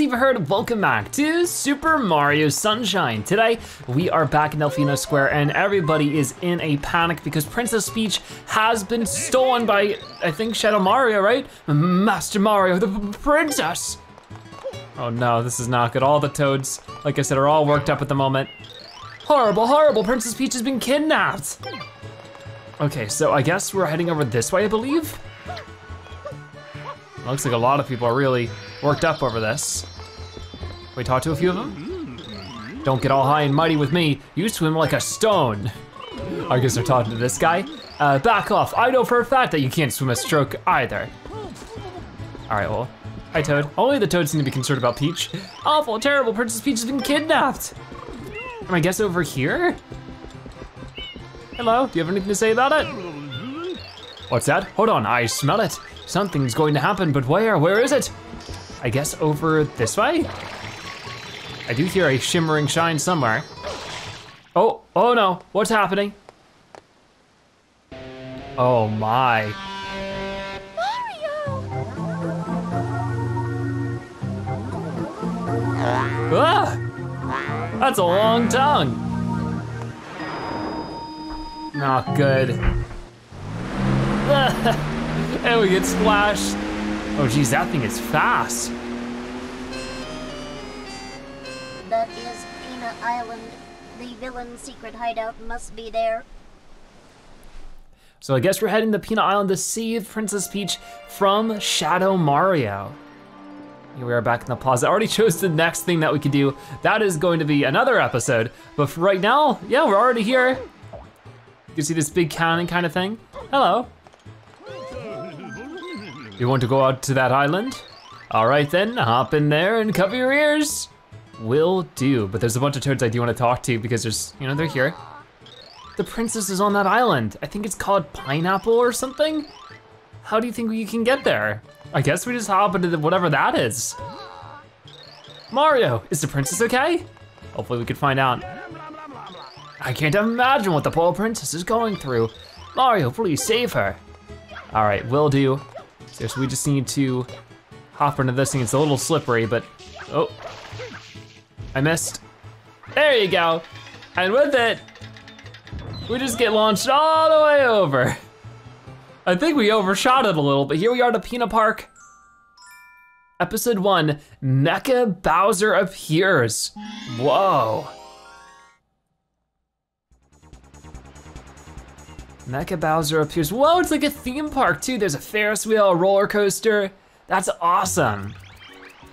guys, you've heard, welcome back to Super Mario Sunshine. Today, we are back in Delfino Square and everybody is in a panic because Princess Peach has been stolen by, I think, Shadow Mario, right? Master Mario, the princess. Oh no, this is not good. All the toads, like I said, are all worked up at the moment. Horrible, horrible, Princess Peach has been kidnapped. Okay, so I guess we're heading over this way, I believe. Looks like a lot of people are really worked up over this. We talked to a few of them? Don't get all high and mighty with me. You swim like a stone. I guess they're talking to this guy. Uh, back off. I know for a fact that you can't swim a stroke either. All right, well, hi Toad. Only the Toads seem to be concerned about Peach. Awful, terrible, Princess Peach has been kidnapped. Am I guess over here? Hello, do you have anything to say about it? What's that? Hold on, I smell it. Something's going to happen, but where? Where is it? I guess over this way? I do hear a shimmering shine somewhere. Oh, oh no, what's happening? Oh my. Mario! Ah! That's a long tongue. Not good. and we get splashed. Oh geez, that thing is fast. That is Pinna Island. The villain's secret hideout must be there. So I guess we're heading to Pinna Island to save Princess Peach from Shadow Mario. Here we are back in the plaza. I already chose the next thing that we could do. That is going to be another episode. But for right now, yeah, we're already here. You can see this big cannon kind of thing. Hello. You want to go out to that island? All right then, hop in there and cover your ears. Will do, but there's a bunch of toads I do want to talk to because there's, you know, they're here. The princess is on that island. I think it's called Pineapple or something. How do you think we can get there? I guess we just hop into the, whatever that is. Mario, is the princess okay? Hopefully we can find out. I can't imagine what the poor princess is going through. Mario, please save her. All right, will do. So we just need to hop into this thing. It's a little slippery, but, oh. I missed. There you go. And with it, we just get launched all the way over. I think we overshot it a little, but here we are to Pinna Park. Episode one, Mecha Bowser appears. Whoa. Mecha Bowser appears. Whoa, it's like a theme park too. There's a Ferris wheel, a roller coaster. That's awesome.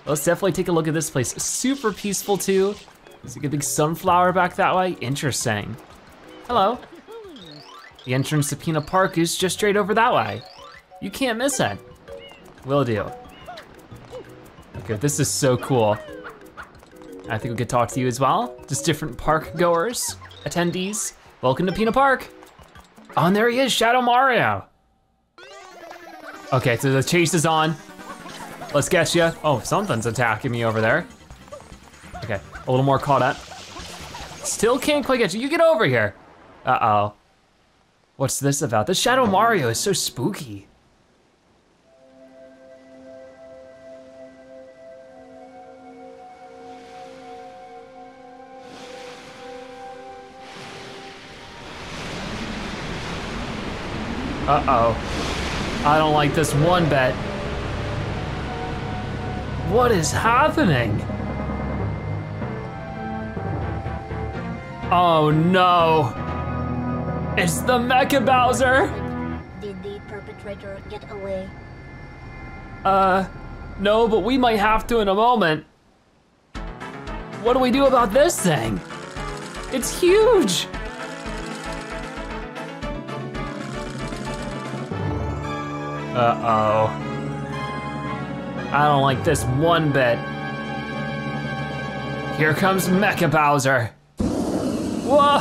Let's definitely take a look at this place. Super peaceful too. There's like a big sunflower back that way. Interesting. Hello. The entrance to Pinna Park is just straight over that way. You can't miss it. Will do. Okay, this is so cool. I think we could talk to you as well. Just different park goers, attendees. Welcome to Pinna Park. Oh, and there he is, Shadow Mario. Okay, so the chase is on. Let's get you. Oh, something's attacking me over there. Okay, a little more caught up. Still can't quite get you. You get over here. Uh-oh. What's this about? The Shadow Mario is so spooky. Uh-oh. I don't like this one bit. What is happening? Oh no. It's the Mecha Bowser. Did the perpetrator get away? Uh, no, but we might have to in a moment. What do we do about this thing? It's huge. Uh-oh. I don't like this one bit. Here comes Mecha Bowser. Whoa!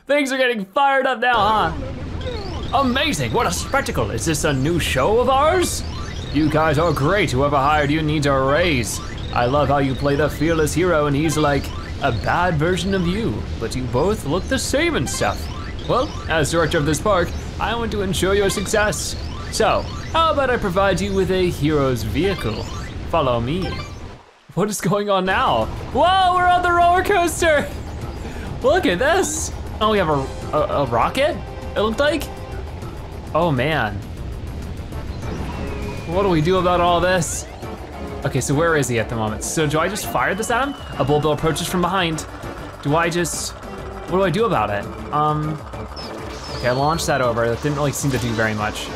Things are getting fired up now, huh? Amazing, what a spectacle. Is this a new show of ours? You guys are great, whoever hired you needs a raise. I love how you play the fearless hero and he's like a bad version of you, but you both look the same and stuff. Well, as director of this park, I want to ensure your success. So, how about I provide you with a hero's vehicle? Follow me. What is going on now? Whoa, we're on the roller coaster. Look at this. Oh, we have a, a, a rocket, it looked like. Oh man. What do we do about all this? Okay, so where is he at the moment? So do I just fire this at him? A bullet bill approaches from behind. Do I just, what do I do about it? Um, okay, I launched that over. That didn't really seem to do very much.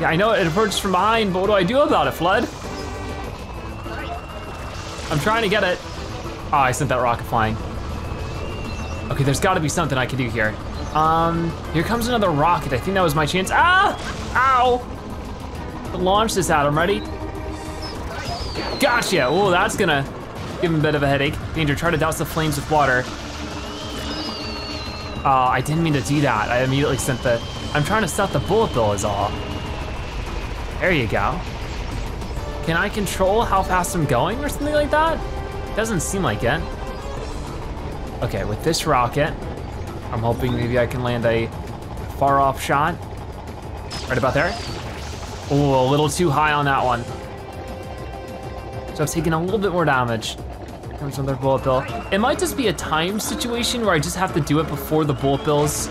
Yeah, I know it approaches from behind, but what do I do about it, FLUDD? I'm trying to get it. Oh, I sent that rocket flying. Okay, there's gotta be something I can do here. Um, here comes another rocket. I think that was my chance. Ah! Ow! Launch this at him, ready? Gotcha! Oh, that's gonna give him a bit of a headache. Danger, try to douse the flames with water. Uh, I didn't mean to do that. I immediately sent the, I'm trying to stop the bullet bill is all. There you go. Can I control how fast I'm going or something like that? Doesn't seem like it. Okay, with this rocket, I'm hoping maybe I can land a far off shot. Right about there. Oh, a little too high on that one. So I've taken a little bit more damage. Here comes another bullet bill. It might just be a time situation where I just have to do it before the bullet bills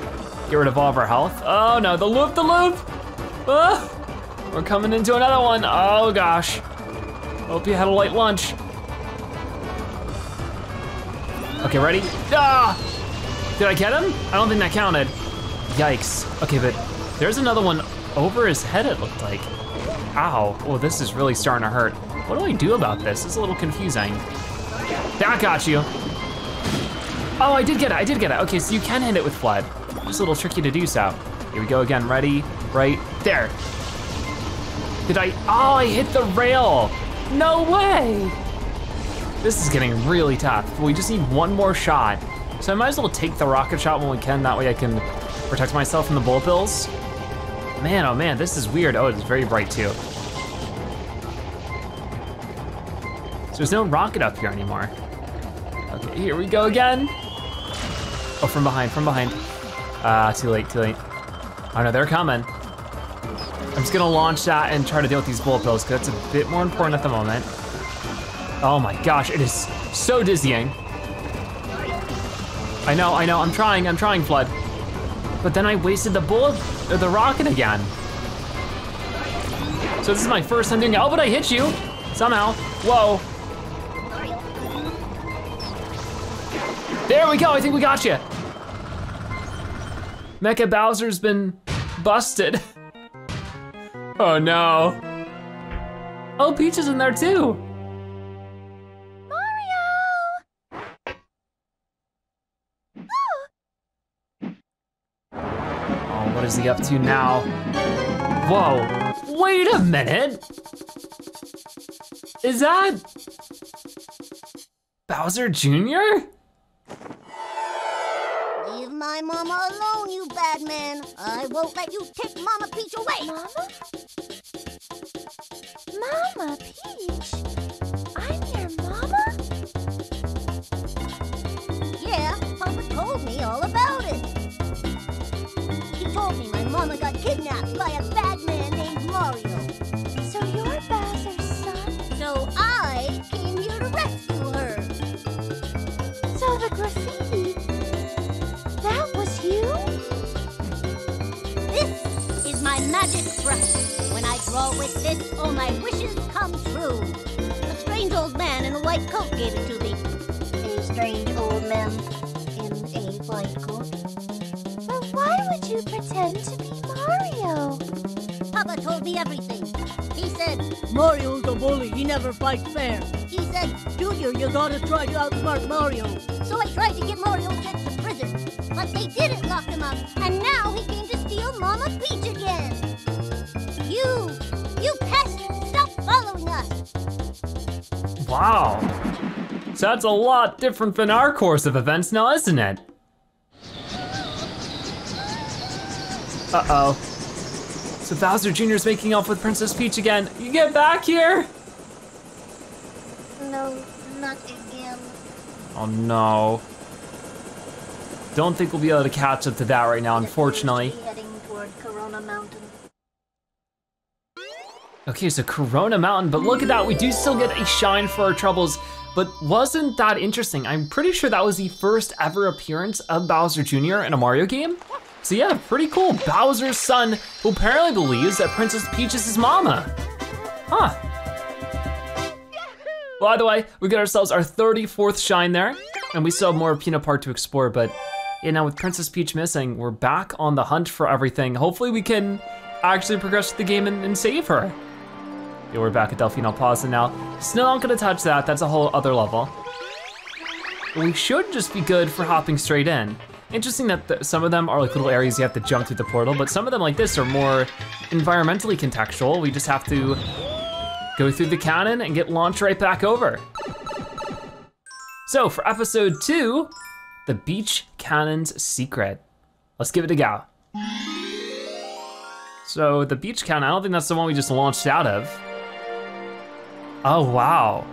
get rid of all of our health. Oh no, the loop, the loop! Ah, we're coming into another one. Oh gosh. Hope you had a light lunch. Okay, ready? Ah! Did I get him? I don't think that counted. Yikes. Okay, but there's another one over his head, it looked like. Ow. Oh, this is really starting to hurt. What do I do about this? It's a little confusing. That got you. Oh, I did get it, I did get it. Okay, so you can hit it with FLUDD. Just a little tricky to do so. Here we go again, ready, right, there. Did I, oh, I hit the rail. No way. This is getting really tough. We just need one more shot. So I might as well take the rocket shot when we can, that way I can protect myself from the bullet bills. Man, oh man, this is weird. Oh, it's very bright too. So there's no rocket up here anymore. Okay, here we go again. Oh, from behind, from behind. Ah, uh, too late, too late. Oh no, they're coming. I'm just gonna launch that and try to deal with these bullet bills because that's a bit more important at the moment. Oh my gosh, it is so dizzying. I know, I know, I'm trying, I'm trying, FLUDD. But then I wasted the bullet, or the rocket again. So this is my first time doing it. Oh, but I hit you, somehow. Whoa. There we go, I think we got you. Mecha Bowser's been busted. oh no. Oh, Peach is in there too. Mario, oh, what is he up to now? Whoa, wait a minute. Is that Bowser Jr.? My mama alone, you bad man. I won't let you take Mama Peach away. Mama? Mama Peach? I'm your mama? Yeah, Papa told me all about it. He told me my mama got kidnapped With this, all my wishes come true. A strange old man in a white coat gave it to me. A strange old man in a white coat. But why would you pretend to be Mario? Papa told me everything. He said, Mario's a bully, he never fights fair. he said, Junior, you gotta try to outsmart Mario. so I tried to get Mario sent to prison. But they didn't lock him up, and Wow. So that's a lot different than our course of events now, isn't it? Uh-oh. So Bowser Jr. is making off with Princess Peach again. You get back here! No, not again. Oh no. Don't think we'll be able to catch up to that right now, unfortunately. Heading toward Corona Mountain. Okay, so Corona Mountain, but look at that, we do still get a shine for our troubles, but wasn't that interesting? I'm pretty sure that was the first ever appearance of Bowser Jr. in a Mario game. So yeah, pretty cool. Bowser's son, who apparently believes that Princess Peach is his mama. Huh. By the way, we got ourselves our 34th shine there, and we still have more Pinna Park to explore, but yeah, now with Princess Peach missing, we're back on the hunt for everything. Hopefully we can actually progress the game and, and save her. Yeah, we're back at Delfino Plaza now. Still not gonna touch that, that's a whole other level. We should just be good for hopping straight in. Interesting that the, some of them are like little areas you have to jump through the portal, but some of them like this are more environmentally contextual. We just have to go through the cannon and get launched right back over. So for episode two, the beach cannon's secret. Let's give it a go. So the beach cannon, I don't think that's the one we just launched out of. Oh, wow.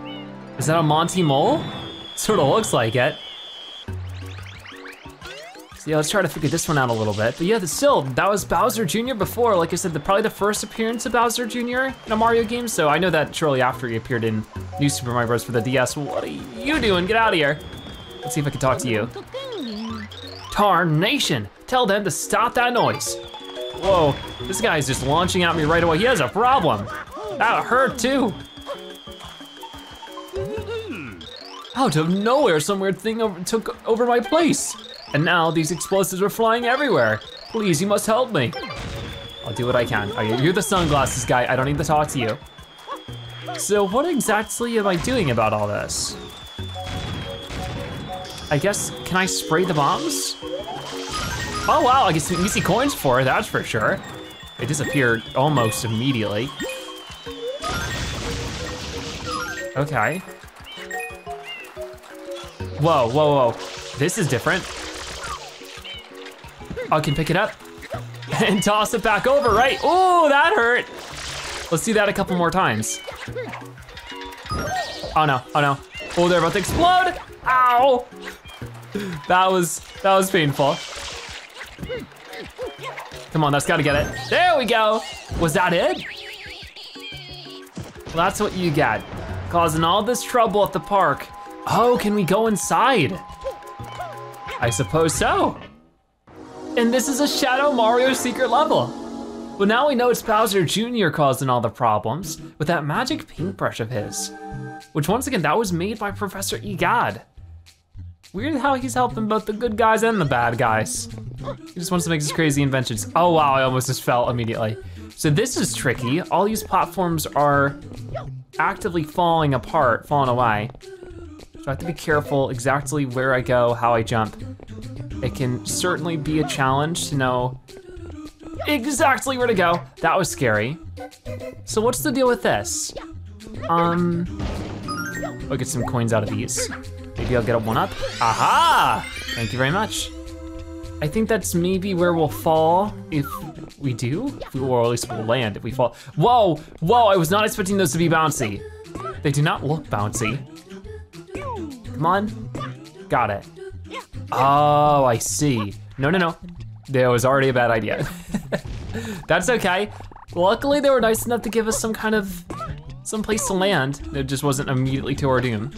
Is that a Monty Mole? Sort of looks like it. So yeah, let's try to figure this one out a little bit. But yeah, still, that was Bowser Jr. before. Like I said, the, probably the first appearance of Bowser Jr. in a Mario game. So I know that shortly after he appeared in New Super Mario Bros. for the DS. What are you doing? Get out of here. Let's see if I can talk to you. Tarnation, tell them to stop that noise. Whoa, this guy's just launching at me right away. He has a problem. That hurt too. Out of nowhere, some weird thing over, took over my place. And now these explosives are flying everywhere. Please, you must help me. I'll do what I can. You're the sunglasses guy, I don't need to talk to you. So what exactly am I doing about all this? I guess, can I spray the bombs? Oh wow, I get some easy coins for it, that's for sure. It disappeared almost immediately. Okay. Whoa, whoa, whoa. This is different. I can pick it up and toss it back over, right? Oh, that hurt. Let's do that a couple more times. Oh no, oh no. Oh, they're about to explode. Ow. That was, that was painful. Come on, that's gotta get it. There we go. Was that it? Well, that's what you get. Causing all this trouble at the park. Oh, can we go inside? I suppose so. And this is a Shadow Mario secret level. Well, now we know it's Bowser Jr. causing all the problems with that magic paintbrush of his. Which once again, that was made by Professor Egad. Weird how he's helping both the good guys and the bad guys. He just wants to make his crazy inventions. Oh wow, I almost just fell immediately. So this is tricky. All these platforms are actively falling apart, falling away. So I have to be careful exactly where I go, how I jump. It can certainly be a challenge to know exactly where to go. That was scary. So what's the deal with this? Um, I'll get some coins out of these. Maybe I'll get a one up. Aha! Thank you very much. I think that's maybe where we'll fall if we do, or at least we'll land if we fall. Whoa, whoa, I was not expecting those to be bouncy. They do not look bouncy. Come on, got it. Oh, I see. No, no, no, there was already a bad idea. That's okay. Luckily, they were nice enough to give us some kind of, some place to land. It just wasn't immediately to our doom.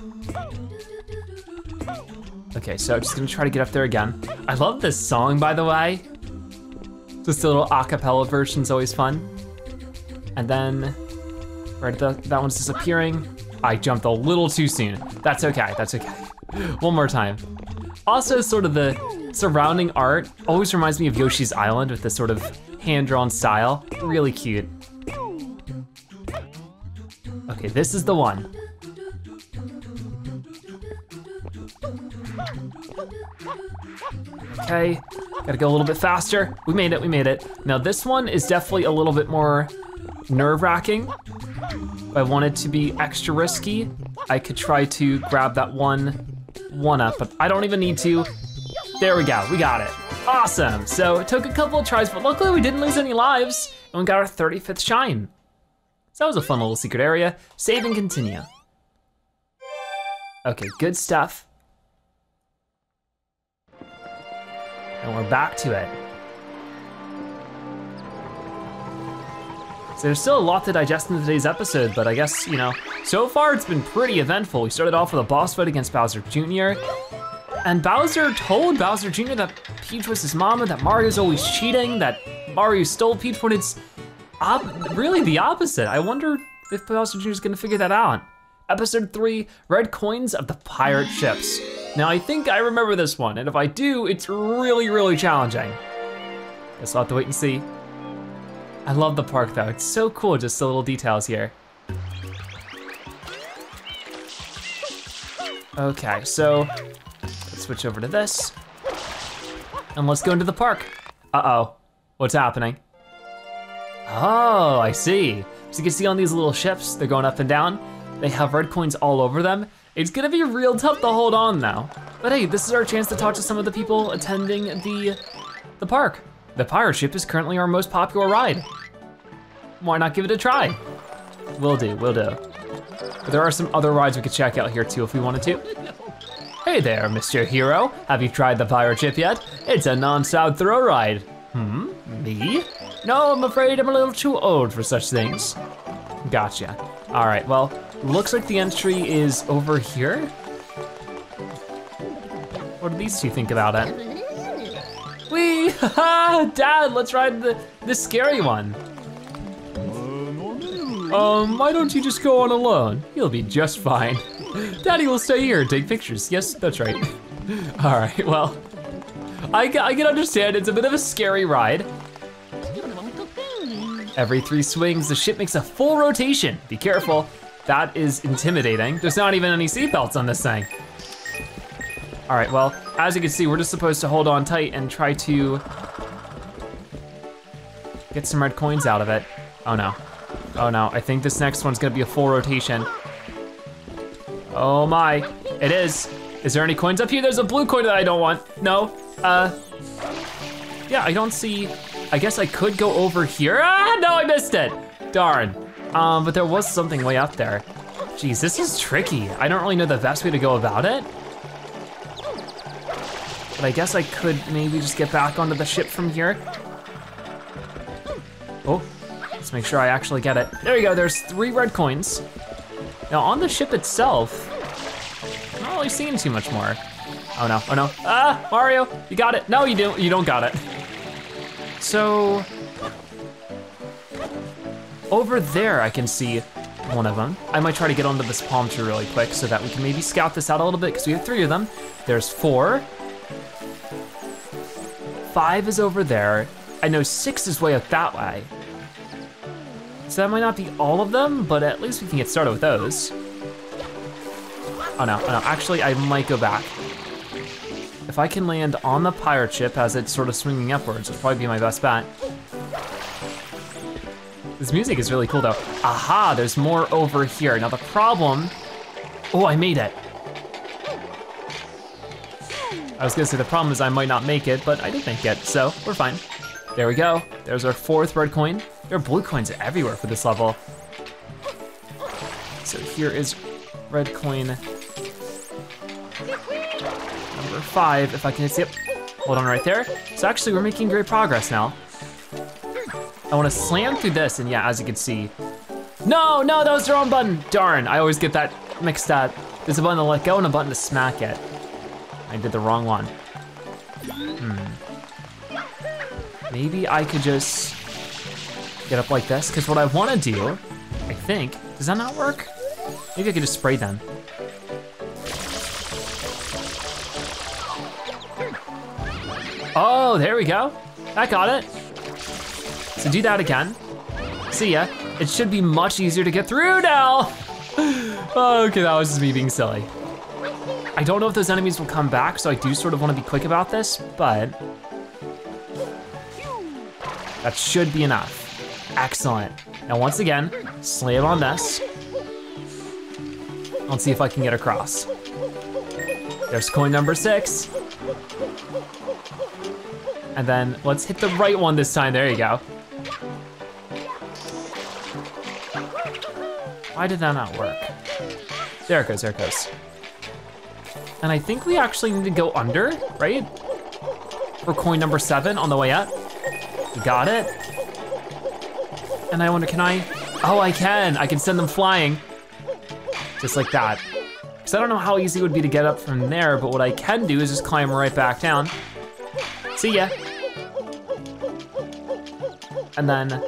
Okay, so I'm just gonna try to get up there again. I love this song, by the way. Just a little acapella version's always fun. And then, right, the, that one's disappearing. I jumped a little too soon. That's okay, that's okay. One more time. Also, sort of the surrounding art always reminds me of Yoshi's Island with this sort of hand-drawn style. Really cute. Okay, this is the one. Okay, gotta go a little bit faster. We made it, we made it. Now this one is definitely a little bit more nerve wracking. If I wanted to be extra risky, I could try to grab that one one up, but I don't even need to. There we go, we got it. Awesome, so it took a couple of tries, but luckily we didn't lose any lives, and we got our 35th shine. So that was a fun little secret area. Save and continue. Okay, good stuff. And we're back to it. There's still a lot to digest in today's episode, but I guess, you know, so far it's been pretty eventful. We started off with a boss fight against Bowser Jr. And Bowser told Bowser Jr. that Peach was his mama, that Mario's always cheating, that Mario stole Peach when it's really the opposite. I wonder if Bowser Jr. is gonna figure that out. Episode three, Red Coins of the Pirate Ships. Now I think I remember this one, and if I do, it's really, really challenging. Guess I'll have to wait and see. I love the park though, it's so cool, just the little details here. Okay, so let's switch over to this. And let's go into the park. Uh-oh, what's happening? Oh, I see. So you can see on these little ships, they're going up and down. They have red coins all over them. It's gonna be real tough to hold on now. But hey, this is our chance to talk to some of the people attending the, the park. The pirate ship is currently our most popular ride. Why not give it a try? Will do, will do. But there are some other rides we could check out here too if we wanted to. Hey there, Mr. Hero. Have you tried the pirate ship yet? It's a non-stop thrill ride. Hmm, me? No, I'm afraid I'm a little too old for such things. Gotcha. All right, well, looks like the entry is over here. What do these two think about it? Wee, haha, Dad, let's ride the, the scary one. Um, why don't you just go on alone? You'll be just fine. Daddy will stay here and take pictures. Yes, that's right. All right, well, I, I can understand it's a bit of a scary ride. Every three swings, the ship makes a full rotation. Be careful, that is intimidating. There's not even any seatbelts on this thing. All right, well, as you can see, we're just supposed to hold on tight and try to get some red coins out of it. Oh no, oh no, I think this next one's gonna be a full rotation. Oh my, it is. Is there any coins up here? There's a blue coin that I don't want. No, uh, yeah, I don't see, I guess I could go over here. Ah, no, I missed it. Darn. Um, but there was something way up there. Geez, this is tricky. I don't really know the best way to go about it. But I guess I could maybe just get back onto the ship from here. Oh, let's make sure I actually get it. There you go, there's three red coins. Now on the ship itself, I'm not really seeing too much more. Oh no, oh no. Ah, Mario, you got it. No, you don't, you don't got it. So, over there I can see one of them. I might try to get onto this palm tree really quick so that we can maybe scout this out a little bit because we have three of them. There's four. Five is over there. I know six is way up that way. So that might not be all of them, but at least we can get started with those. Oh no, oh no, actually I might go back. If I can land on the pirate ship as it's sort of swinging upwards, it'll probably be my best bet. This music is really cool though. Aha, there's more over here. Now the problem, oh, I made it. I was gonna say the problem is I might not make it, but I did make it, so we're fine. There we go. There's our fourth red coin. There are blue coins everywhere for this level. So here is red coin number five, if I can hit, yep. Hold on right there. So actually we're making great progress now. I wanna slam through this, and yeah, as you can see. No, no, that was the wrong button. Darn, I always get that mixed up. There's a button to let go and a button to smack it. I did the wrong one. Hmm. Maybe I could just get up like this, because what I wanna do, I think, does that not work? Maybe I could just spray them. Oh, there we go. I got it. So do that again. See ya. It should be much easier to get through now. Oh, okay, that was just me being silly. I don't know if those enemies will come back, so I do sort of want to be quick about this, but that should be enough. Excellent. Now once again, slam on this. Let's see if I can get across. There's coin number six. And then let's hit the right one this time. There you go. Why did that not work? There it goes, there it goes. And I think we actually need to go under, right? For coin number seven on the way up. We got it. And I wonder, can I? Oh, I can. I can send them flying. Just like that. Because I don't know how easy it would be to get up from there, but what I can do is just climb right back down. See ya. And then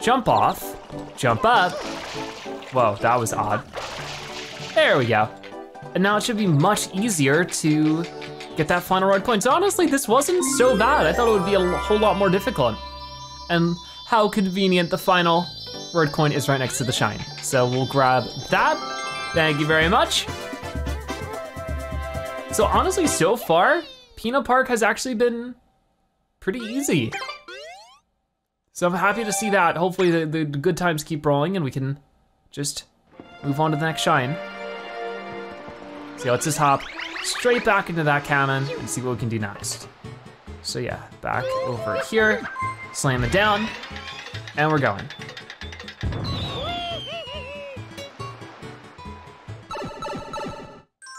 jump off, jump up. Whoa, that was odd. There we go. And now it should be much easier to get that final red point. So honestly, this wasn't so bad. I thought it would be a whole lot more difficult. And how convenient the final red coin is right next to the shine. So we'll grab that. Thank you very much. So honestly, so far, Pinna Park has actually been pretty easy. So I'm happy to see that. Hopefully the, the good times keep rolling and we can just move on to the next shine. So let's just hop straight back into that cannon and see what we can do next. So yeah, back over here, slam it down, and we're going.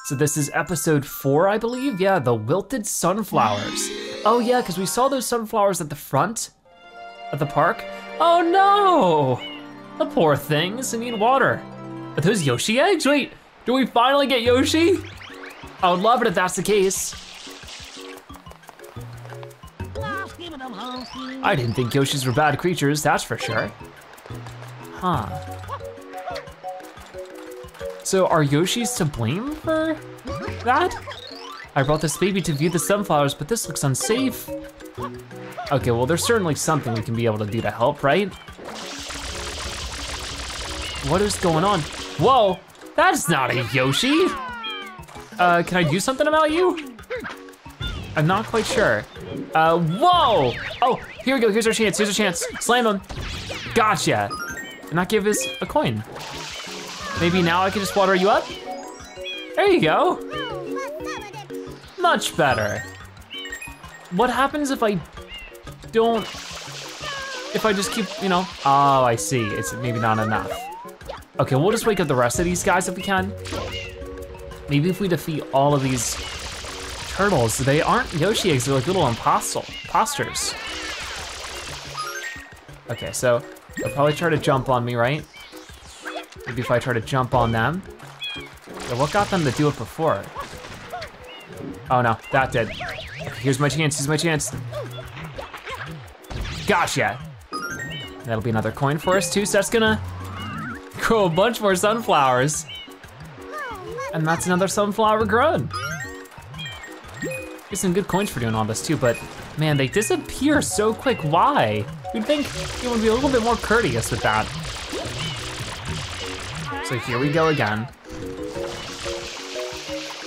So this is episode four, I believe. Yeah, the wilted sunflowers. Oh yeah, because we saw those sunflowers at the front of the park. Oh no! The poor things, need water. Are those Yoshi eggs? Wait, do we finally get Yoshi? I would love it if that's the case. I didn't think Yoshis were bad creatures, that's for sure. Huh. So are Yoshis to blame for that? I brought this baby to view the sunflowers, but this looks unsafe. Okay, well there's certainly something we can be able to do to help, right? What is going on? Whoa, that's not a Yoshi. Uh, can I do something about you? I'm not quite sure. Uh, whoa! Oh, here we go, here's our chance, here's our chance. Slam him. Gotcha. And not give us a coin. Maybe now I can just water you up? There you go. Much better. What happens if I don't, if I just keep, you know, oh, I see, it's maybe not enough. Okay, we'll just wake up the rest of these guys if we can. Maybe if we defeat all of these turtles, they aren't Yoshi eggs, they're like little impostor, imposters. Okay, so they'll probably try to jump on me, right? Maybe if I try to jump on them. Yeah, what got them to do it before? Oh no, that did. Okay, here's my chance, here's my chance. Gotcha. That'll be another coin for us too, so that's gonna grow a bunch more sunflowers. And that's another sunflower grown. Get some good coins for doing all this too, but man, they disappear so quick, why? You'd think you would be a little bit more courteous with that. So here we go again.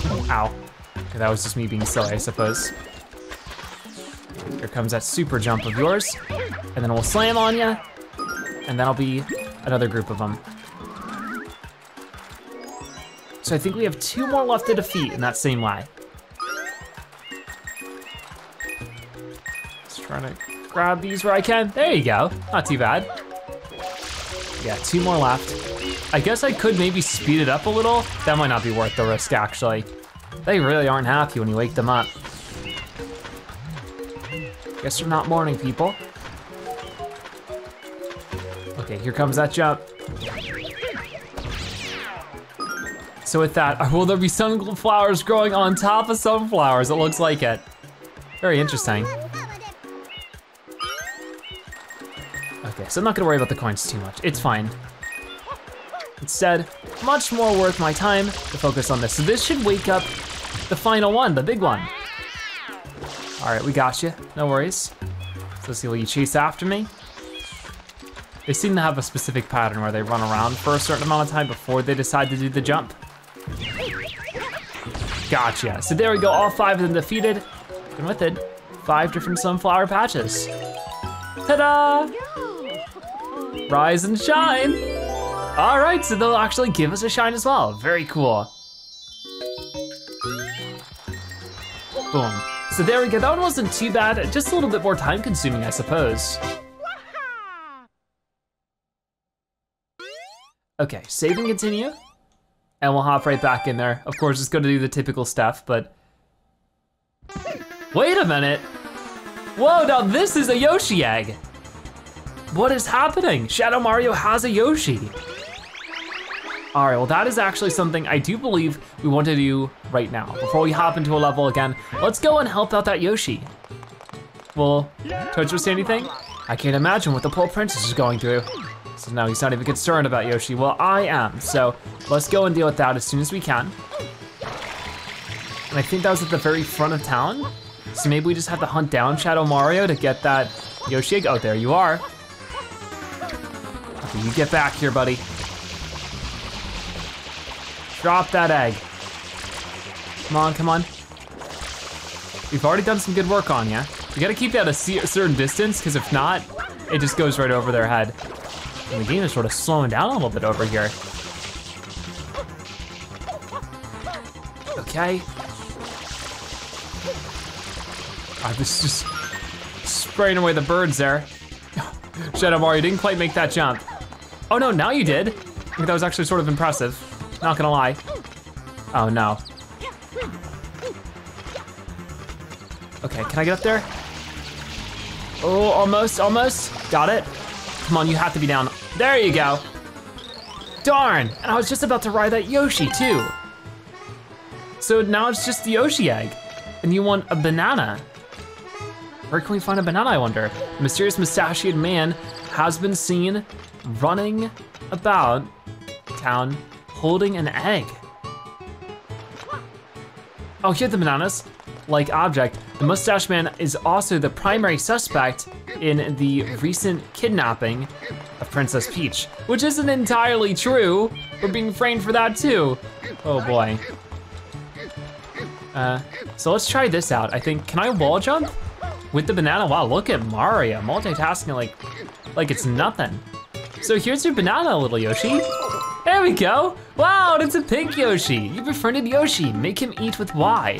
Oh, ow. Okay, that was just me being silly, I suppose. Here comes that super jump of yours. And then we'll slam on you. And that'll be another group of them. So I think we have two more left to defeat in that same way. Trying to grab these where I can. There you go, not too bad. Yeah, two more left. I guess I could maybe speed it up a little. That might not be worth the risk actually. They really aren't happy when you wake them up. Guess they're not morning people. Okay, here comes that jump. So with that, will there be sunflowers growing on top of sunflowers? It looks like it. Very interesting. So I'm not gonna worry about the coins too much. It's fine. Instead, much more worth my time to focus on this. So this should wake up the final one, the big one. All right, we got you, no worries. So let's see, will you chase after me? They seem to have a specific pattern where they run around for a certain amount of time before they decide to do the jump. Gotcha, so there we go, all five of them defeated. And with it, five different sunflower patches. Ta-da! Rise and shine. All right, so they'll actually give us a shine as well. Very cool. Boom. So there we go, that one wasn't too bad, just a little bit more time consuming, I suppose. Okay, save and continue. And we'll hop right back in there. Of course, it's gonna do the typical stuff, but. Wait a minute. Whoa, now this is a Yoshi egg. What is happening? Shadow Mario has a Yoshi. All right, well that is actually something I do believe we want to do right now. Before we hop into a level again, let's go and help out that Yoshi. Will Tojo say anything? I can't imagine what the poor princess is going through. So now he's not even concerned about Yoshi. Well, I am, so let's go and deal with that as soon as we can. And I think that was at the very front of town. So maybe we just have to hunt down Shadow Mario to get that Yoshi egg. Oh, there you are. Okay, you get back here, buddy. Drop that egg. Come on, come on. We've already done some good work on you. You gotta keep that a certain distance, because if not, it just goes right over their head. And the game is sort of slowing down a little bit over here. Okay. I was just spraying away the birds there. Shadow Mario didn't quite make that jump. Oh no, now you did. That was actually sort of impressive. Not gonna lie. Oh no. Okay, can I get up there? Oh, almost, almost. Got it. Come on, you have to be down. There you go. Darn, and I was just about to ride that Yoshi too. So now it's just the Yoshi egg, and you want a banana. Where can we find a banana, I wonder? A mysterious mustachioed man has been seen running about town holding an egg. Oh, here the bananas. Like object, the mustache man is also the primary suspect in the recent kidnapping of Princess Peach, which isn't entirely true. We're being framed for that too. Oh boy. Uh, so let's try this out. I think, can I wall jump with the banana? Wow, look at Mario, multitasking like, like it's nothing. So here's your banana, little Yoshi. There we go. Wow, it's a pink Yoshi. You befriended Yoshi, make him eat with Y.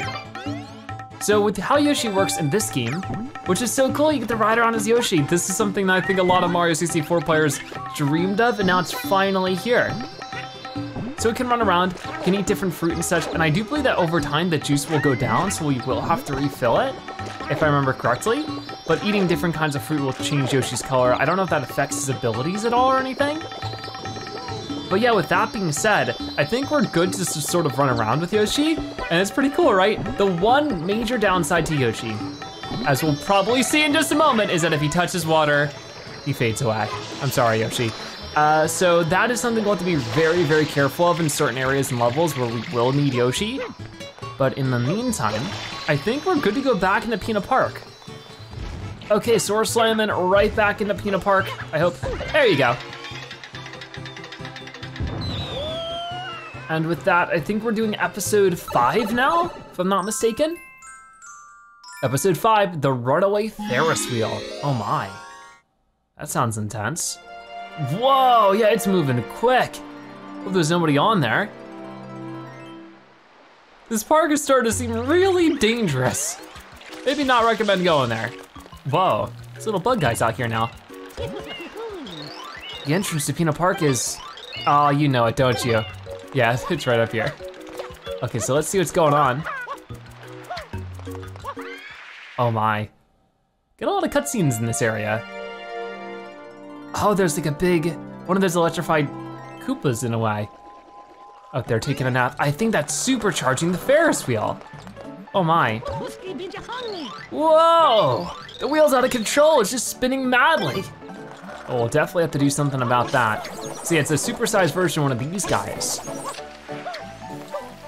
So with how Yoshi works in this game, which is so cool, you get to ride around as Yoshi. This is something that I think a lot of Mario 64 players dreamed of, and now it's finally here. So it can run around, can eat different fruit and such, and I do believe that over time the juice will go down, so we will have to refill it, if I remember correctly. But eating different kinds of fruit will change Yoshi's color. I don't know if that affects his abilities at all or anything, but yeah, with that being said, I think we're good to just sort of run around with Yoshi, and it's pretty cool, right? The one major downside to Yoshi, as we'll probably see in just a moment, is that if he touches water, he fades away. I'm sorry, Yoshi. Uh, so that is something we'll have to be very, very careful of in certain areas and levels where we will need Yoshi. But in the meantime, I think we're good to go back into Pinna Park. Okay, so we're slamming right back into Pinna Park. I hope, there you go. And with that, I think we're doing episode five now, if I'm not mistaken. Episode five, the runaway Ferris wheel. Oh my, that sounds intense. Whoa, yeah, it's moving quick. Hope there's nobody on there. This park is starting to seem really dangerous. Maybe not recommend going there. Whoa, this little bug guy's out here now. The entrance to Pinna Park is, oh, you know it, don't you? Yeah, it's right up here. Okay, so let's see what's going on. Oh my. Get a lot of cutscenes in this area. Oh, there's like a big, one of those electrified Koopas in a way. Out there taking a nap. I think that's supercharging the Ferris wheel. Oh my. Whoa! The wheel's out of control, it's just spinning madly. Oh, we'll definitely have to do something about that. See, it's a supersized version of one of these guys.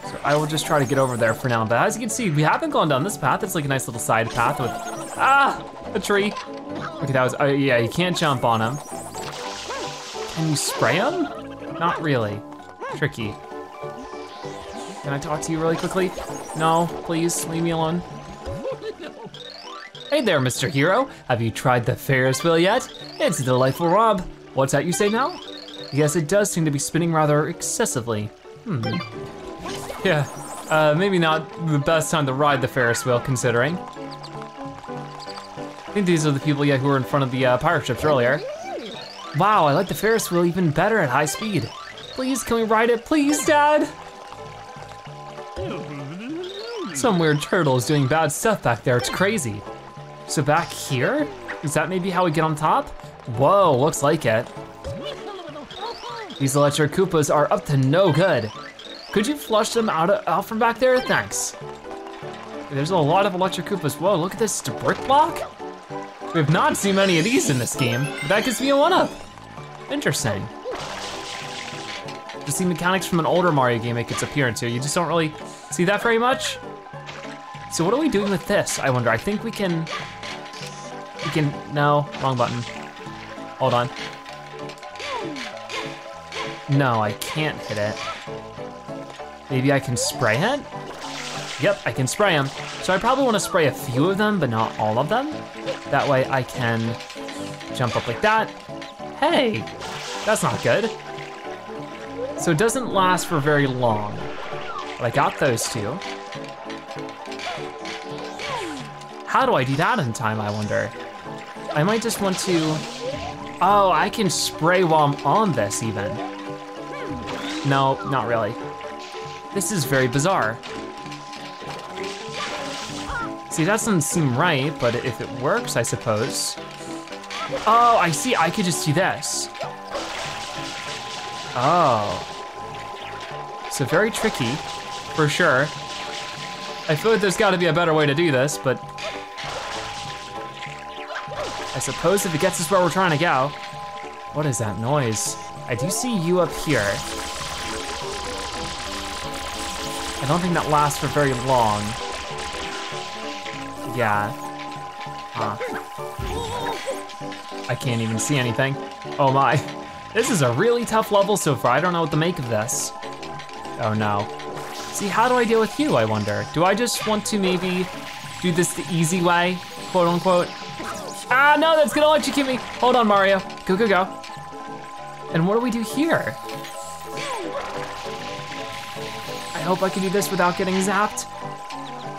So I will just try to get over there for now. But as you can see, we haven't gone down this path. It's like a nice little side path with, ah, a tree. Okay, that was, oh yeah, you can't jump on him. Can you spray him? Not really, tricky. Can I talk to you really quickly? No, please, leave me alone. Hey there, Mr. Hero. Have you tried the Ferris wheel yet? It's a delightful rob. What's that you say now? Yes, it does seem to be spinning rather excessively. Hmm. Yeah, uh, maybe not the best time to ride the Ferris wheel, considering. I think these are the people, yeah, who were in front of the uh, pirate ships earlier. Wow, I like the Ferris wheel even better at high speed. Please, can we ride it, please, Dad? Some weird turtle is doing bad stuff back there, it's crazy. So back here? Is that maybe how we get on top? Whoa, looks like it. These electric Koopas are up to no good. Could you flush them out, of, out from back there? Thanks. There's a lot of electric Koopas. Whoa, look at this brick block. We have not seen many of these in this game, but that gives me a one up. Interesting. To see mechanics from an older Mario game make its appearance here. You just don't really see that very much. So what are we doing with this? I wonder, I think we can, we can, no, wrong button. Hold on. No, I can't hit it. Maybe I can spray it? Yep, I can spray them. So I probably wanna spray a few of them, but not all of them. That way I can jump up like that. Hey, that's not good. So it doesn't last for very long. But I got those two. How do I do that in time, I wonder? I might just want to, oh, I can spray while I'm on this even. No, not really. This is very bizarre. See, that doesn't seem right, but if it works, I suppose. Oh, I see, I could just do this. Oh. So very tricky, for sure. I feel like there's gotta be a better way to do this, but I suppose if it gets us where we're trying to go. What is that noise? I do see you up here. I don't think that lasts for very long. Yeah. Huh. I can't even see anything. Oh my. This is a really tough level so far. I don't know what to make of this. Oh no. See, how do I deal with you, I wonder? Do I just want to maybe do this the easy way, quote unquote? Ah, no, that's gonna electrocute me. Hold on, Mario. Go, go, go. And what do we do here? I hope I can do this without getting zapped.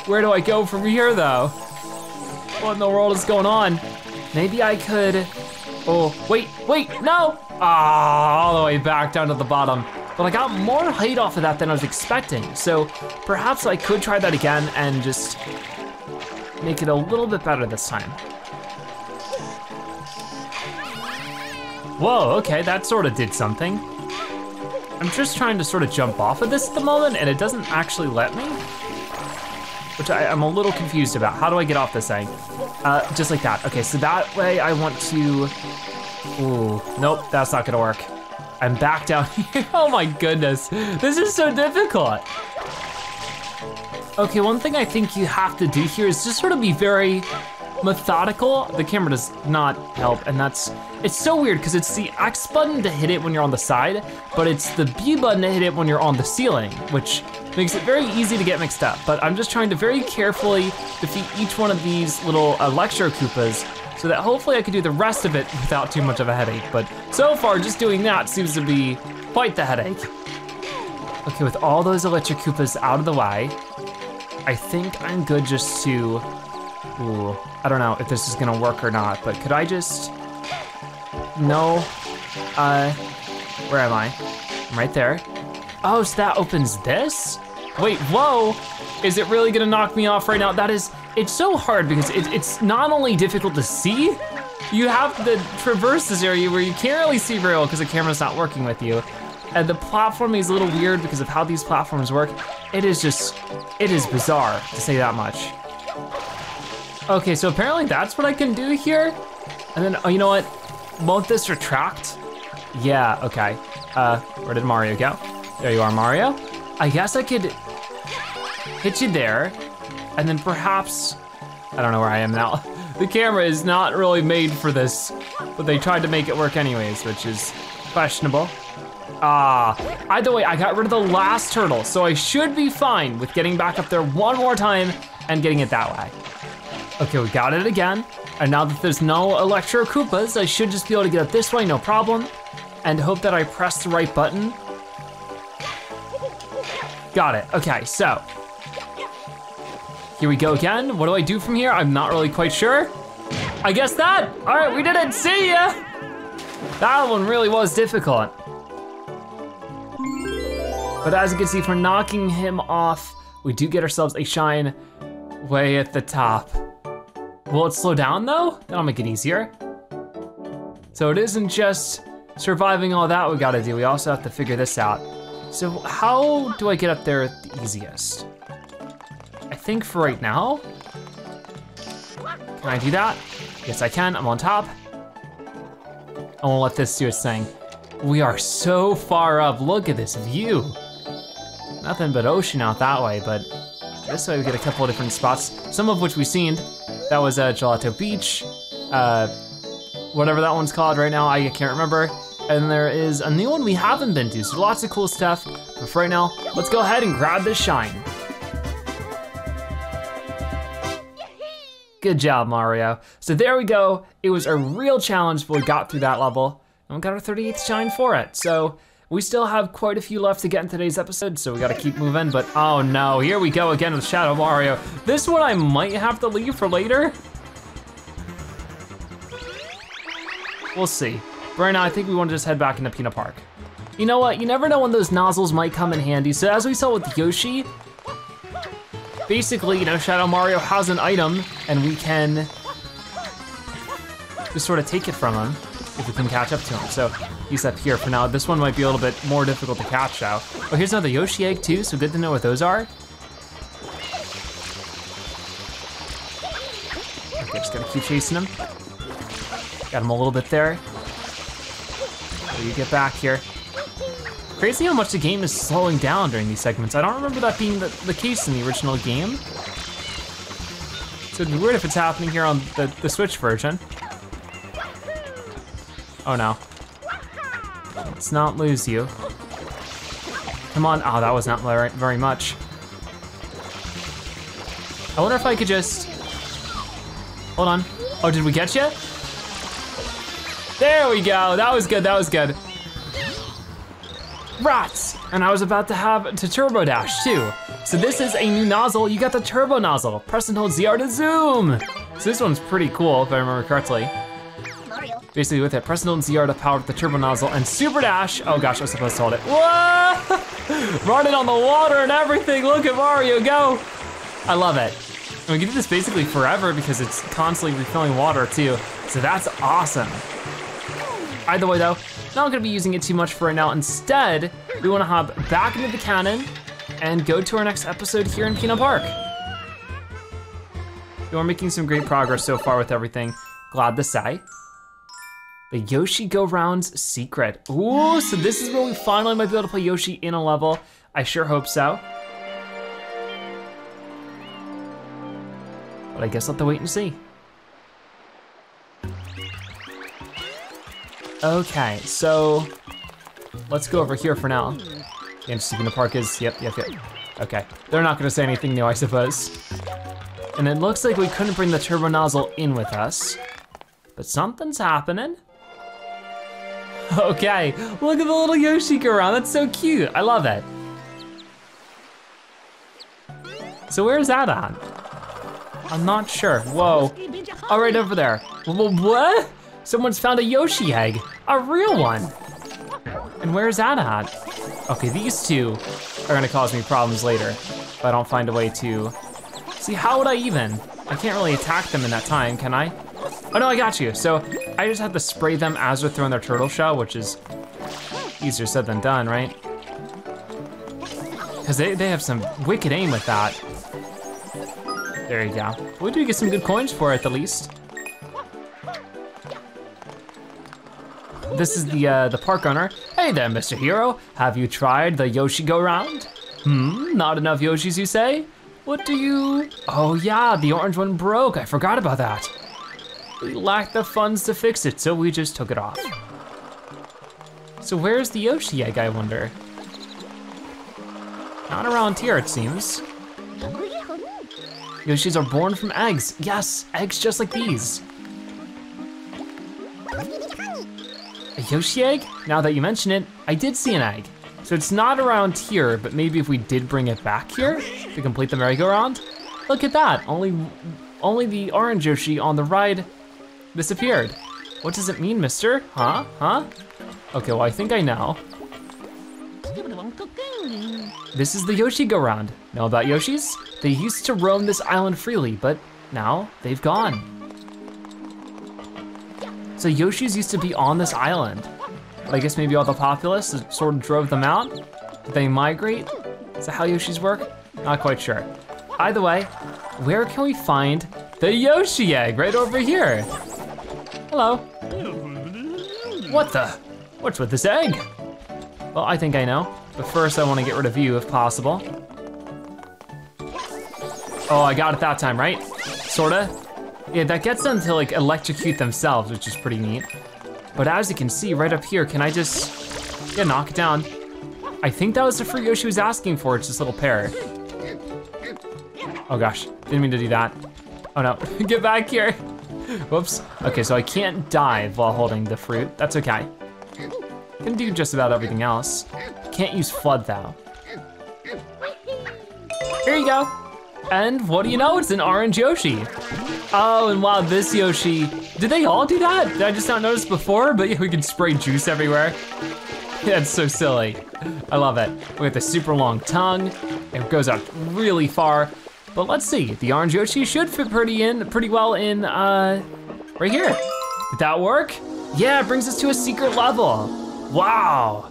Where do I go from here, though? What in the world is going on? Maybe I could, oh, wait, wait, no! Ah, all the way back down to the bottom. But I got more height off of that than I was expecting. So perhaps I could try that again and just make it a little bit better this time. Whoa, okay, that sort of did something. I'm just trying to sort of jump off of this at the moment and it doesn't actually let me. Which I, am a little confused about. How do I get off this thing? Uh, just like that. Okay, so that way I want to, ooh, nope, that's not gonna work. I'm back down here. oh my goodness, this is so difficult. Okay, one thing I think you have to do here is just sort of be very methodical. The camera does not help, and that's, it's so weird because it's the X button to hit it when you're on the side, but it's the B button to hit it when you're on the ceiling, which makes it very easy to get mixed up. But I'm just trying to very carefully defeat each one of these little Electro Koopas so that hopefully I can do the rest of it without too much of a headache. But so far, just doing that seems to be quite the headache. Okay, with all those Electro Koopas out of the way, I think I'm good just to, ooh, I don't know if this is gonna work or not, but could I just, no, uh, where am I? I'm right there. Oh, so that opens this? Wait, whoa, is it really gonna knock me off right now? That is, it's so hard because it, it's not only difficult to see, you have to traverse this area where you can't really see very well because the camera's not working with you. And the platforming is a little weird because of how these platforms work. It is just, it is bizarre to say that much. Okay, so apparently that's what I can do here. And then, oh, you know what? Won't this retract? Yeah, okay. Uh, where did Mario go? There you are, Mario. I guess I could hit you there, and then perhaps, I don't know where I am now. The camera is not really made for this, but they tried to make it work anyways, which is questionable. Ah, either way, I got rid of the last turtle, so I should be fine with getting back up there one more time and getting it that way. Okay, we got it again. And now that there's no Electro Koopas, I should just be able to get up this way, no problem. And hope that I press the right button. Got it, okay, so. Here we go again. What do I do from here? I'm not really quite sure. I guess that, all right, we did it, see ya. That one really was difficult. But as you can see, for knocking him off, we do get ourselves a shine way at the top. Will it slow down though? That'll make it easier. So it isn't just surviving all that we gotta do, we also have to figure this out. So how do I get up there the easiest? I think for right now, can I do that? Yes, I can, I'm on top. I won't let this do its thing. We are so far up, look at this view. Nothing but ocean out that way, but this way we get a couple of different spots, some of which we've seen. That was uh, Gelato Beach, uh, whatever that one's called right now, I can't remember. And there is a new one we haven't been to, so lots of cool stuff. But for right now, let's go ahead and grab this shine. Good job, Mario. So there we go. It was a real challenge, but we got through that level. And we got our 38th shine for it. So we still have quite a few left to get in today's episode, so we gotta keep moving, but oh no, here we go again with Shadow Mario. This one I might have to leave for later. We'll see. But right now, I think we wanna just head back into Pinna Park. You know what, you never know when those nozzles might come in handy, so as we saw with Yoshi, basically, you know, Shadow Mario has an item, and we can just sort of take it from him if we can catch up to him. So he's up here for now. This one might be a little bit more difficult to catch though. Oh, here's another Yoshi egg too, so good to know what those are. Okay, just gotta keep chasing him. Got him a little bit there. So you get back here. Crazy how much the game is slowing down during these segments. I don't remember that being the, the case in the original game. So it'd be weird if it's happening here on the, the Switch version. Oh no. Let's not lose you. Come on, oh, that was not very much. I wonder if I could just, hold on. Oh, did we get you? There we go, that was good, that was good. Rats! And I was about to have to turbo dash too. So this is a new nozzle, you got the turbo nozzle. Press and hold ZR to zoom. So this one's pretty cool if I remember correctly. Basically with it, press and hold ZR to power up the turbo nozzle and super dash. Oh gosh, I was supposed to hold it. Whoa! Running on the water and everything, look at Mario go. I love it. And we can do this basically forever because it's constantly refilling water too. So that's awesome. Either way though, not gonna be using it too much for right now. Instead, we wanna hop back into the cannon and go to our next episode here in Pinna Park. We're making some great progress so far with everything. Glad to say. The Yoshi Go Round's secret. Ooh, so this is where we finally might be able to play Yoshi in a level. I sure hope so. But I guess I'll have to wait and see. Okay, so let's go over here for now. The interesting in the park is, yep, yep, yep. Okay, they're not gonna say anything new, I suppose. And it looks like we couldn't bring the turbo nozzle in with us, but something's happening. Okay, look at the little Yoshi go around, that's so cute, I love it. So where's that on? I'm not sure, whoa. Oh, right over there. Wh- wh- What? Someone's found a Yoshi egg, a real one. And where's that at? Okay, these two are gonna cause me problems later if I don't find a way to, see, how would I even? I can't really attack them in that time, can I? Oh no, I got you. So I just have to spray them as they're throwing their turtle shell, which is easier said than done, right? Because they, they have some wicked aim with that. There you go. We do get some good coins for it at the least. This is the uh, the park owner. Hey there, Mr. Hero. Have you tried the Yoshi Go Round? Hmm, not enough Yoshis, you say? What do you? Oh yeah, the orange one broke. I forgot about that. We lacked the funds to fix it, so we just took it off. So where's the Yoshi egg, I wonder? Not around here, it seems. Yoshis are born from eggs. Yes, eggs just like these. A Yoshi egg? Now that you mention it, I did see an egg. So it's not around here, but maybe if we did bring it back here to complete the merry-go-round. Look at that, only, only the orange Yoshi on the ride disappeared. What does it mean, mister? Huh, huh? Okay, well I think I know. This is the Yoshi go-round. Know about Yoshis? They used to roam this island freely, but now they've gone. So Yoshi's used to be on this island. I guess maybe all the populace sort of drove them out. Did they migrate? Is that how Yoshi's work? Not quite sure. Either way, where can we find the Yoshi egg? Right over here. Hello. What the? What's with this egg? Well, I think I know. But first I wanna get rid of you if possible. Oh, I got it that time, right? Sorta. Yeah, that gets them to like electrocute themselves, which is pretty neat. But as you can see right up here, can I just, yeah, knock it down. I think that was the fruit Yoshi was asking for, it's this little pear. Oh gosh, didn't mean to do that. Oh no, get back here. Whoops. Okay, so I can't dive while holding the fruit. That's okay. Can do just about everything else. Can't use FLUDD though. Here you go. And what do you know, it's an orange Yoshi. Oh, and wow, this Yoshi, did they all do that? Did I just not notice before? But yeah, we can spray juice everywhere. It's so silly. I love it. We got the super long tongue. It goes out really far. But let's see, the orange Yoshi should fit pretty in, pretty well in, uh, right here. Did that work? Yeah, it brings us to a secret level. Wow.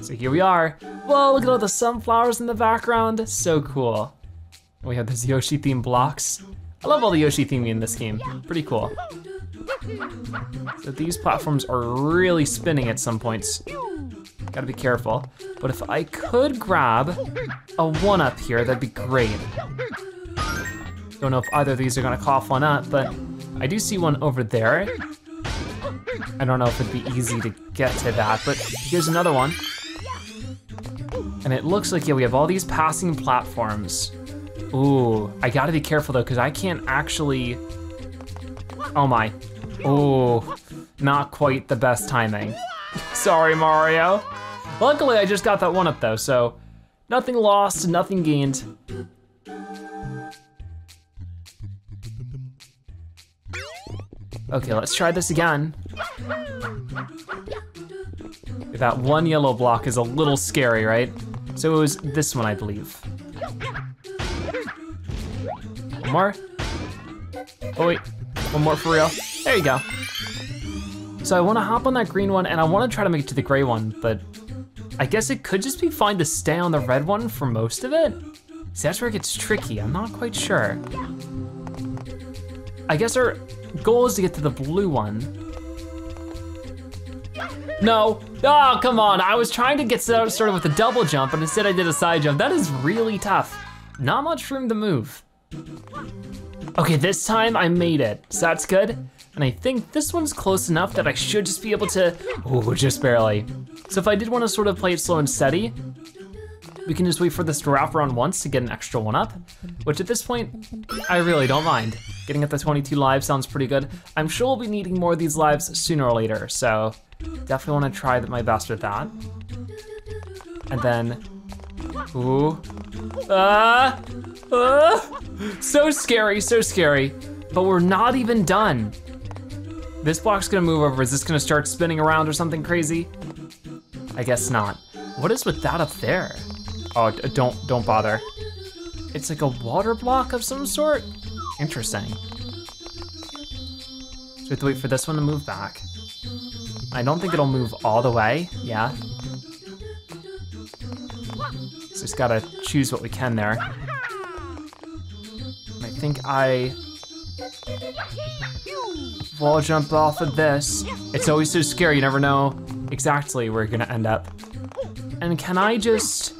So here we are. Whoa, look at all the sunflowers in the background. So cool. We have these Yoshi themed blocks. I love all the Yoshi theming in this game. Pretty cool. So these platforms are really spinning at some points. Gotta be careful. But if I could grab a one up here, that'd be great. Don't know if either of these are gonna cough one up, but I do see one over there. I don't know if it'd be easy to get to that, but here's another one. And it looks like, yeah, we have all these passing platforms. Ooh, I gotta be careful though, because I can't actually, oh my. Ooh, not quite the best timing. Sorry, Mario. Luckily, I just got that one up though, so nothing lost, nothing gained. Okay, let's try this again. That one yellow block is a little scary, right? So it was this one, I believe. One more. Oh wait, one more for real. There you go. So I wanna hop on that green one and I wanna try to make it to the gray one, but I guess it could just be fine to stay on the red one for most of it. See, that's where it gets tricky, I'm not quite sure. I guess our goal is to get to the blue one. No, oh, come on. I was trying to get started with a double jump, but instead I did a side jump. That is really tough. Not much room to move. Okay, this time I made it, so that's good. And I think this one's close enough that I should just be able to, oh, just barely. So if I did wanna sort of play it slow and steady, we can just wait for this to wrap around once to get an extra one up, which at this point, I really don't mind. Getting at the 22 lives sounds pretty good. I'm sure we'll be needing more of these lives sooner or later, so definitely wanna try my best with that. And then, ooh, ah, ah, so scary, so scary, but we're not even done. This block's gonna move over. Is this gonna start spinning around or something crazy? I guess not. What is with that up there? Oh, don't, don't bother. It's like a water block of some sort? Interesting. So we have to wait for this one to move back. I don't think it'll move all the way, yeah. So just gotta choose what we can there. I think I wall jump off of this. It's always so scary, you never know exactly where you're gonna end up. And can I just,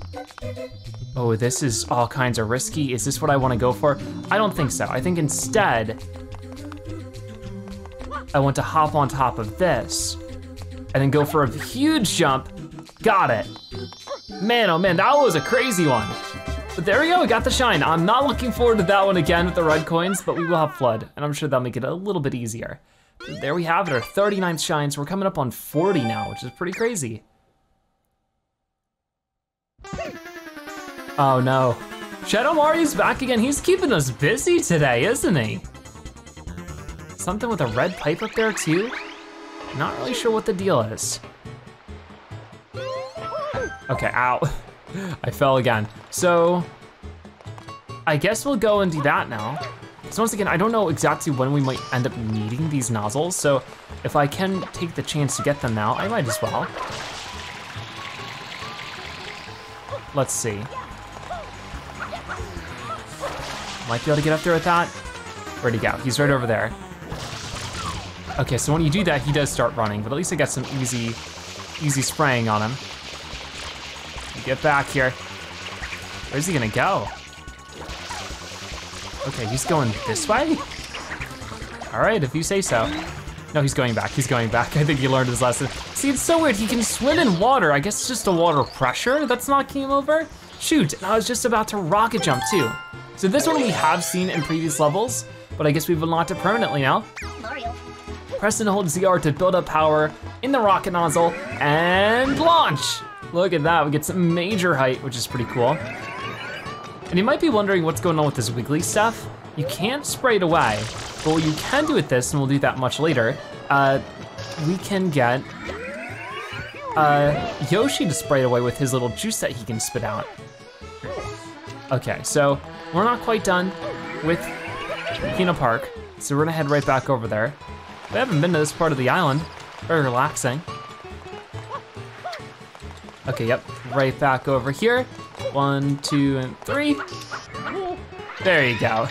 oh, this is all kinds of risky. Is this what I wanna go for? I don't think so. I think instead, I want to hop on top of this and then go for a huge jump. Got it. Man, oh man, that was a crazy one. But there we go, we got the shine. I'm not looking forward to that one again with the red coins, but we will have FLUDD, and I'm sure that'll make it a little bit easier. There we have it, our 39th shine, so We're coming up on 40 now, which is pretty crazy. Oh no. Shadow Mario's back again. He's keeping us busy today, isn't he? Something with a red pipe up there too? Not really sure what the deal is. Okay, ow. I fell again. So, I guess we'll go and do that now. So once again, I don't know exactly when we might end up needing these nozzles, so if I can take the chance to get them now, I might as well. Let's see. Might be able to get up there with that. Where'd he go? He's right over there. Okay, so when you do that, he does start running, but at least I got some easy, easy spraying on him. Get back here. Where's he gonna go? Okay, he's going this way? All right, if you say so. No, he's going back, he's going back. I think he learned his lesson. See, it's so weird, he can swim in water. I guess it's just a water pressure that's knocking him over. Shoot, and I was just about to rocket jump too. So this one we have seen in previous levels, but I guess we've unlocked it permanently now. Press and hold ZR to build up power in the rocket nozzle and launch. Look at that, we get some major height, which is pretty cool. And you might be wondering what's going on with this wiggly stuff. You can't spray it away, but what you can do with this, and we'll do that much later, uh, we can get uh, Yoshi to spray it away with his little juice that he can spit out. Okay, so we're not quite done with Pinna Park, so we're gonna head right back over there. We haven't been to this part of the island. Very relaxing. Okay, yep, right back over here. One, two, and three. There you go.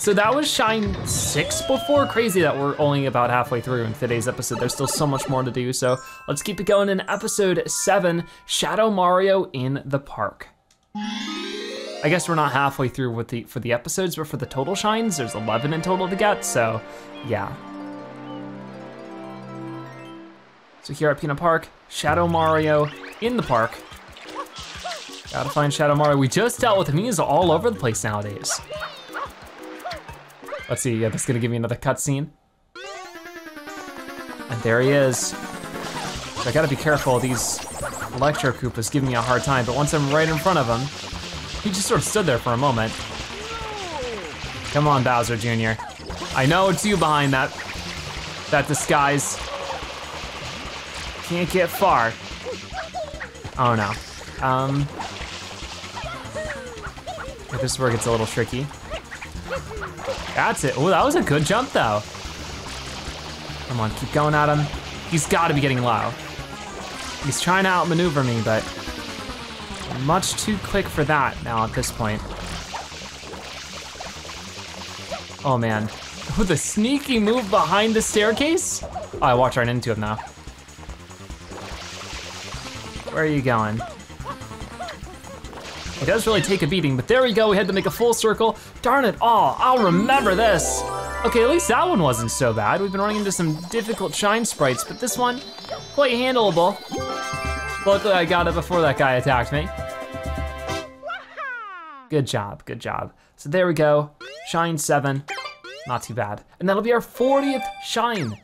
So that was Shine 6 before. Crazy that we're only about halfway through in today's episode. There's still so much more to do, so let's keep it going in episode 7, Shadow Mario in the Park. I guess we're not halfway through with the for the episodes, but for the total shines, there's 11 in total to get, so yeah. So here at Pinna Park, Shadow Mario in the park. Gotta find Shadow Mario. We just dealt with him. He is all over the place nowadays. Let's see, yeah, this is gonna give me another cutscene. And there he is. So I gotta be careful, these Electro Koopas give me a hard time, but once I'm right in front of him, he just sort of stood there for a moment. Come on, Bowser Jr. I know it's you behind that, that disguise. Can't get far. Oh no. Um, this is where it gets a little tricky. That's it. Oh, that was a good jump though. Come on, keep going at him. He's gotta be getting low. He's trying to outmaneuver me, but much too quick for that now at this point. Oh man. With a sneaky move behind the staircase? Oh, I watch right into him now. Where are you going? It does really take a beating, but there we go, we had to make a full circle. Darn it all, I'll remember this. Okay, at least that one wasn't so bad. We've been running into some difficult shine sprites, but this one, quite handleable. Luckily I got it before that guy attacked me. Good job, good job. So there we go, shine seven, not too bad. And that'll be our 40th shine.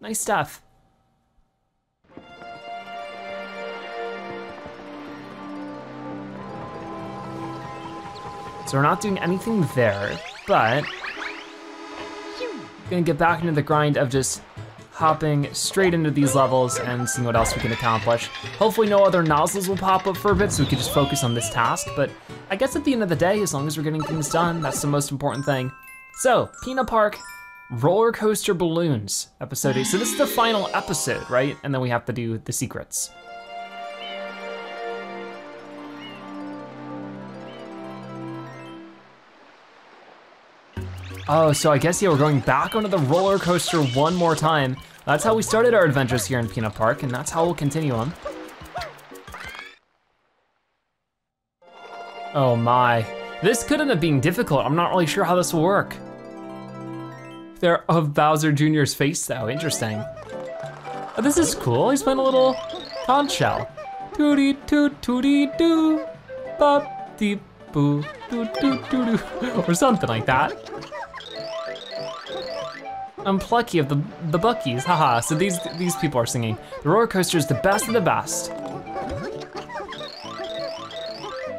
Nice stuff. So we're not doing anything there, but gonna get back into the grind of just hopping straight into these levels and seeing what else we can accomplish. Hopefully no other nozzles will pop up for a bit so we can just focus on this task, but I guess at the end of the day, as long as we're getting things done, that's the most important thing. So, Pinna Park, Roller Coaster Balloons, episode eight. So this is the final episode, right? And then we have to do the secrets. Oh, so I guess, yeah, we're going back onto the roller coaster one more time. That's how we started our adventures here in Pinna Park, and that's how we'll continue them. Oh my. This could end up being difficult. I'm not really sure how this will work. They're of Bowser Jr.'s face though, interesting. Oh, this is cool, he's playing a little conch shell. Tootie toot tootie doo, bop dee boo, doo doo doo doo, or something like that. I'm plucky of the, the Buckies, haha. So these, these people are singing. The roller coaster is the best of the best.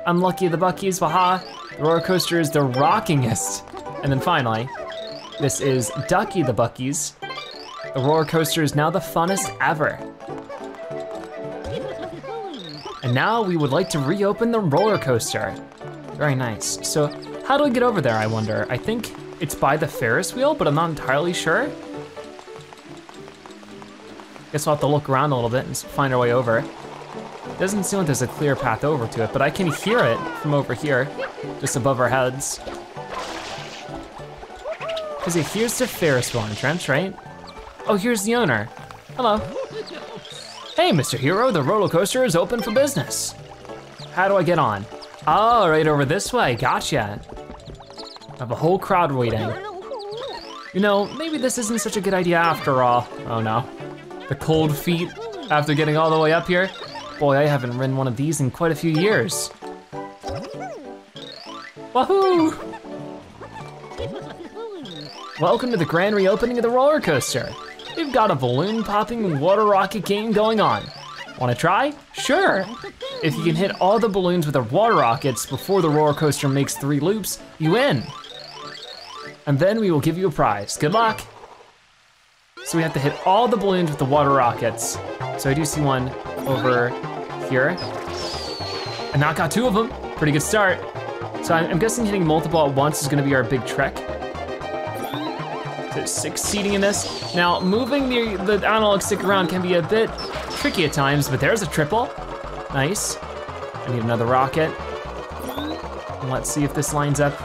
I'm lucky of the Buckies, haha. The roller coaster is the rockingest. And then finally, this is Ducky the Buckies. The roller coaster is now the funnest ever. And now we would like to reopen the roller coaster. Very nice. So How do we get over there, I wonder? I think it's by the Ferris wheel, but I'm not entirely sure. Guess we'll have to look around a little bit and find our way over. Doesn't seem like there's a clear path over to it, but I can hear it from over here, just above our heads. Cause it here's the Ferris wheel entrance, right? Oh, here's the owner. Hello. Hey, Mr. Hero, the roller coaster is open for business. How do I get on? Oh, right over this way, gotcha. Have a whole crowd waiting. You know, maybe this isn't such a good idea after all. Oh no. The cold feet after getting all the way up here. Boy, I haven't ridden one of these in quite a few years. Wahoo! Welcome to the grand reopening of the roller coaster. We've got a balloon popping water rocket game going on. Wanna try? Sure. If you can hit all the balloons with the water rockets before the roller coaster makes three loops, you win. And then we will give you a prize. Good luck. So we have to hit all the balloons with the water rockets. So I do see one over here. And now got two of them. Pretty good start. So I'm, I'm guessing hitting multiple at once is gonna be our big trick. So succeeding in this. Now moving the, the analog stick around can be a bit tricky at times, but there's a triple. Nice. I need another rocket. And let's see if this lines up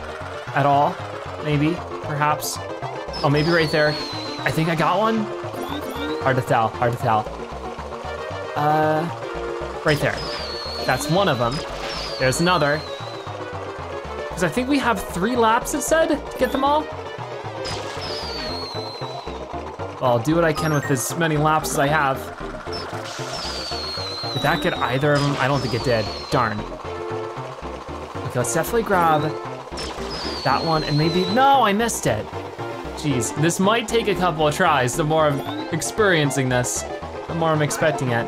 at all. Maybe, perhaps. Oh, maybe right there. I think I got one. Hard to tell, hard to tell. Uh, right there. That's one of them. There's another. Because I think we have three laps, it said, to get them all. Well, I'll do what I can with as many laps as I have. Did that get either of them? I don't think it did, darn. Okay, let's definitely grab that one and maybe, no, I missed it. Jeez, this might take a couple of tries. The more I'm experiencing this, the more I'm expecting it.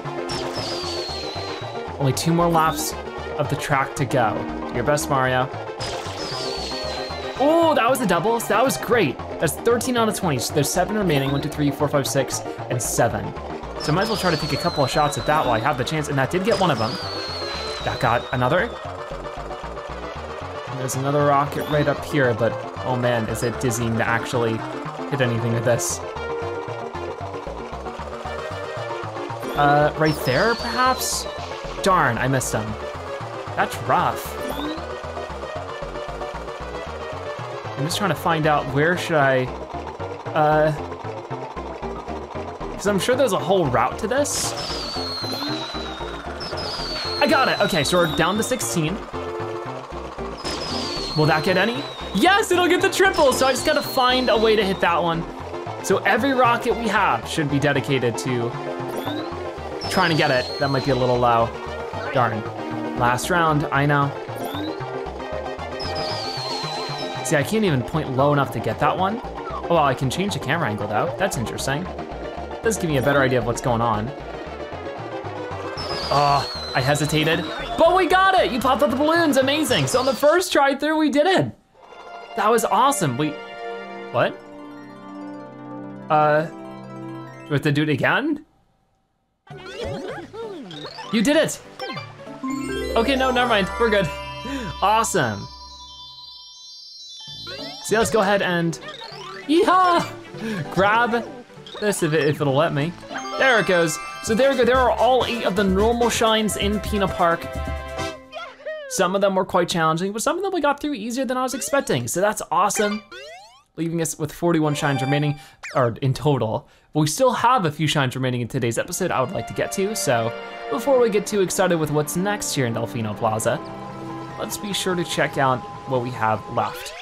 Only two more laps of the track to go. Do your best, Mario. Oh, that was a double, so that was great. That's 13 out of 20, so there's seven remaining, one, two, three, four, five, six, and seven. So I might as well try to take a couple of shots at that while I have the chance, and that did get one of them. That got another. There's another rocket right up here, but oh man, is it dizzying to actually hit anything with this. Uh, right there, perhaps? Darn, I missed him. That's rough. I'm just trying to find out where should I, uh, because I'm sure there's a whole route to this. I got it, okay, so we're down to 16. Will that get any? Yes, it'll get the triple, so I just gotta find a way to hit that one. So every rocket we have should be dedicated to trying to get it. That might be a little low, darn. Last round, I know. See, I can't even point low enough to get that one. Oh, well, I can change the camera angle though. That's interesting. Does give me a better idea of what's going on. Oh, I hesitated, but we got it! You popped out the balloons, amazing! So on the first try through, we did it! That was awesome, we, what? Uh, do we have to do it again? You did it! Okay, no, never mind, we're good. Awesome. So let's go ahead and, yeehaw! Grab this if, it, if it'll let me. There it goes. So there we go, there are all eight of the normal shines in Pinna Park. Some of them were quite challenging, but some of them we got through easier than I was expecting. So that's awesome. Leaving us with 41 shines remaining, or in total. We still have a few shines remaining in today's episode I would like to get to, so before we get too excited with what's next here in Delfino Plaza, let's be sure to check out what we have left.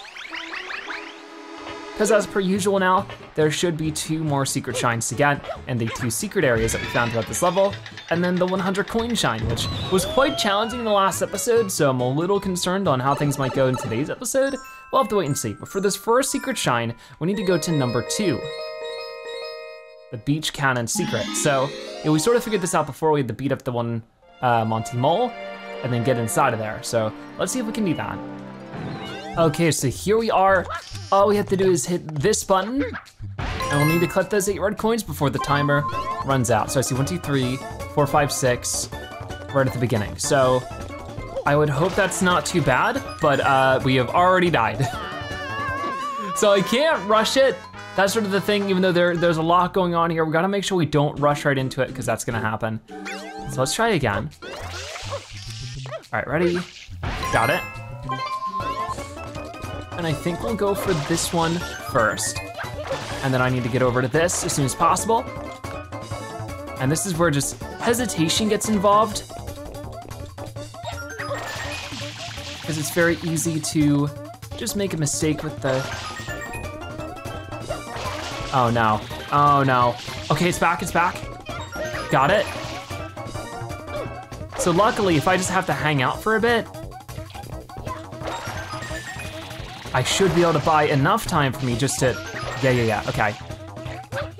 Because as per usual now, there should be two more secret shines to get, and the two secret areas that we found throughout this level, and then the 100 coin shine, which was quite challenging in the last episode, so I'm a little concerned on how things might go in today's episode. We'll have to wait and see, but for this first secret shine, we need to go to number two. The beach cannon secret. So, yeah, we sort of figured this out before we had to beat up the one uh, Monty Mole, and then get inside of there. So let's see if we can do that. Okay, so here we are. All we have to do is hit this button, and we'll need to collect those eight red coins before the timer runs out. So I see one, two, three, four, five, six, right at the beginning. So I would hope that's not too bad, but uh, we have already died. so I can't rush it. That's sort of the thing, even though there, there's a lot going on here, we gotta make sure we don't rush right into it because that's gonna happen. So let's try again. All right, ready? Got it. And I think we'll go for this one first. And then I need to get over to this as soon as possible. And this is where just hesitation gets involved. Because it's very easy to just make a mistake with the, oh no, oh no. Okay, it's back, it's back. Got it. So luckily, if I just have to hang out for a bit, I should be able to buy enough time for me just to, yeah, yeah, yeah, okay.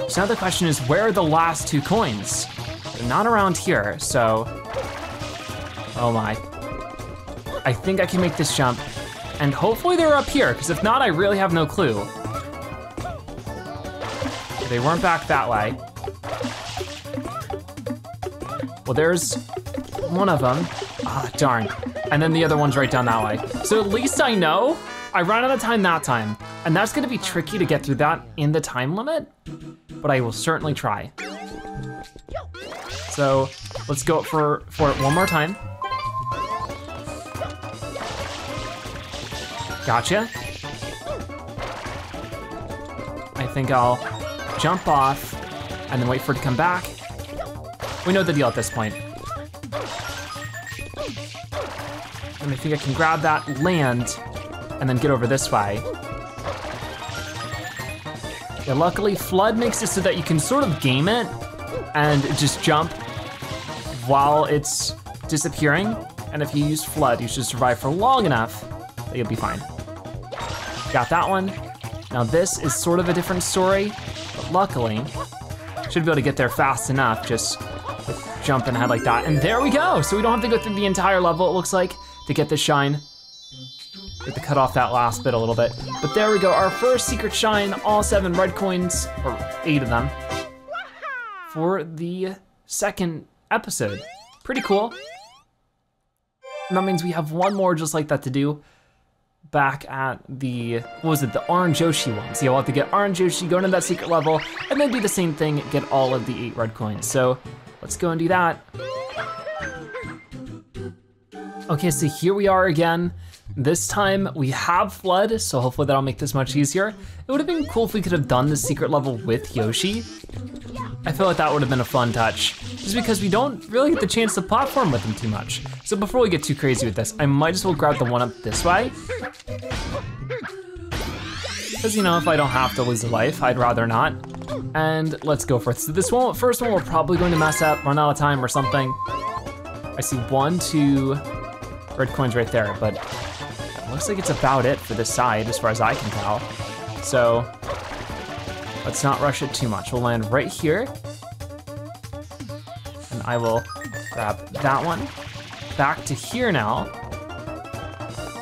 So now the question is, where are the last two coins? They're not around here, so, oh my. I think I can make this jump, and hopefully they're up here, because if not, I really have no clue. They weren't back that way. Well, there's one of them. Ah, darn. And then the other one's right down that way. So at least I know I ran out of time that time. And that's gonna be tricky to get through that in the time limit, but I will certainly try. So let's go for, for it one more time. Gotcha. I think I'll jump off and then wait for it to come back. We know the deal at this point. And I think I can grab that, land, and then get over this way. Yeah, luckily FLUDD makes it so that you can sort of game it and just jump while it's disappearing. And if you use FLUDD, you should survive for long enough that you'll be fine. Got that one. Now this is sort of a different story, but luckily, should be able to get there fast enough, just jumping ahead like that. And there we go. So we don't have to go through the entire level, it looks like, to get this shine. Have to cut off that last bit a little bit. But there we go, our first secret shine, all seven red coins, or eight of them, for the second episode. Pretty cool. And that means we have one more just like that to do back at the, what was it, the Orange Yoshi one. So you'll have to get Orange Yoshi, go into that secret level, and then do the same thing, get all of the eight red coins. So let's go and do that. Okay, so here we are again. This time we have FLUDD, so hopefully that'll make this much easier. It would have been cool if we could have done the secret level with Yoshi. I feel like that would have been a fun touch, just because we don't really get the chance to platform with him too much. So before we get too crazy with this, I might as well grab the one up this way. Because you know, if I don't have to lose a life, I'd rather not. And let's go for it. So this one, first one we're probably going to mess up, run out of time or something. I see one, two red coins right there, but looks like it's about it for this side as far as I can tell. So let's not rush it too much. We'll land right here. And I will grab that one. Back to here now.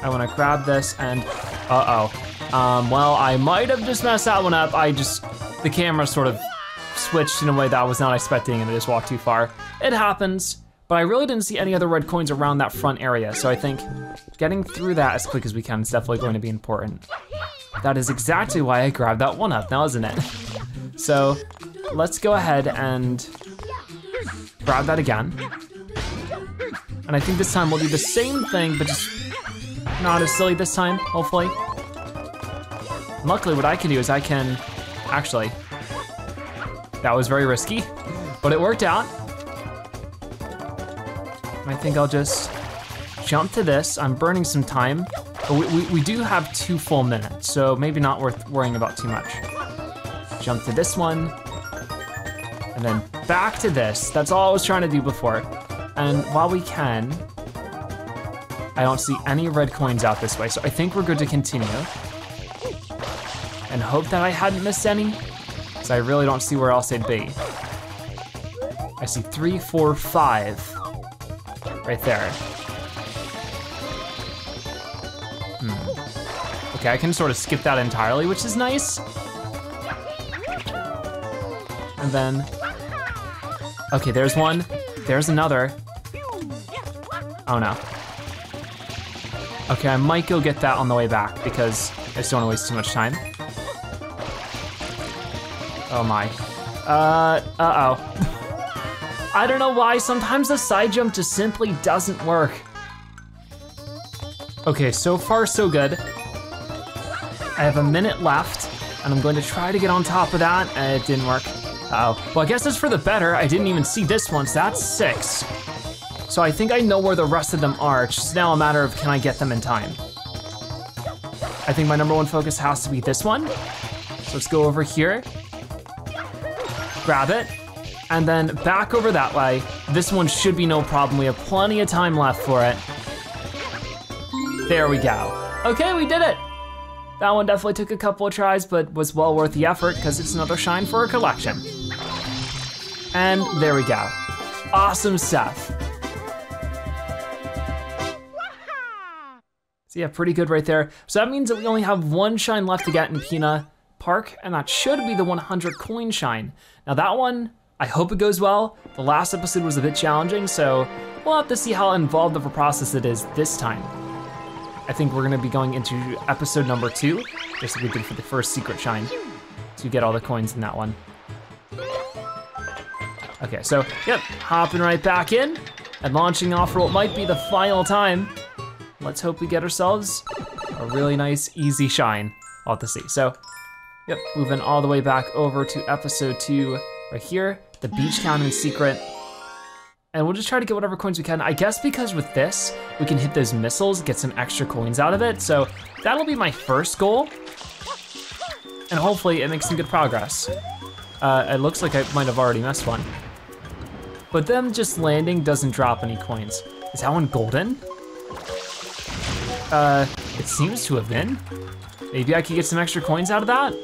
I wanna grab this and, uh-oh. Um, well, I might have just messed that one up. I just, the camera sort of switched in a way that I was not expecting and I just walked too far. It happens, but I really didn't see any other red coins around that front area, so I think getting through that as quick as we can is definitely going to be important. That is exactly why I grabbed that one up now, isn't it? So let's go ahead and grab that again. And I think this time we'll do the same thing, but just not as silly this time, hopefully. Luckily, what I can do is I can, actually, that was very risky, but it worked out. I think I'll just jump to this. I'm burning some time. But we, we, we, do have two full minutes, so maybe not worth worrying about too much. Jump to this one, and then back to this. That's all I was trying to do before. And while we can, I don't see any red coins out this way, so I think we're good to continue. And hope that I hadn't missed any, because I really don't see where else they'd be. I see three, four, five right there. Hmm. Okay, I can sort of skip that entirely, which is nice. And then, okay, there's one, there's another. Oh no. Okay, I might go get that on the way back because I just don't wanna waste too much time. Oh my. Uh, uh-oh. I don't know why, sometimes the side jump just simply doesn't work. Okay, so far so good. I have a minute left, and I'm going to try to get on top of that, and it didn't work. Uh oh well I guess it's for the better. I didn't even see this one, so that's six. So I think I know where the rest of them are. It's just now a matter of can I get them in time. I think my number one focus has to be this one. So let's go over here, grab it, and then back over that way. This one should be no problem. We have plenty of time left for it. There we go. Okay, we did it. That one definitely took a couple of tries, but was well worth the effort because it's another shine for a collection. And there we go. Awesome stuff. So yeah, pretty good right there. So that means that we only have one shine left to get in Pinna Park, and that should be the 100 coin shine. Now that one, I hope it goes well. The last episode was a bit challenging, so we'll have to see how involved of a process it is this time. I think we're gonna be going into episode number two, just like we did for the first secret shine, to get all the coins in that one. Okay, so, yep, hopping right back in and launching off for what might be the final time. Let's hope we get ourselves a really nice, easy shine. I'll have to see. So, yep, moving all the way back over to episode two right here, the beach cannon secret. And we'll just try to get whatever coins we can. I guess because with this, we can hit those missiles, get some extra coins out of it. So that'll be my first goal. And hopefully it makes some good progress. Uh, it looks like I might have already missed one. But them just landing doesn't drop any coins. Is that one golden? Uh, it seems to have been. Maybe I could get some extra coins out of that?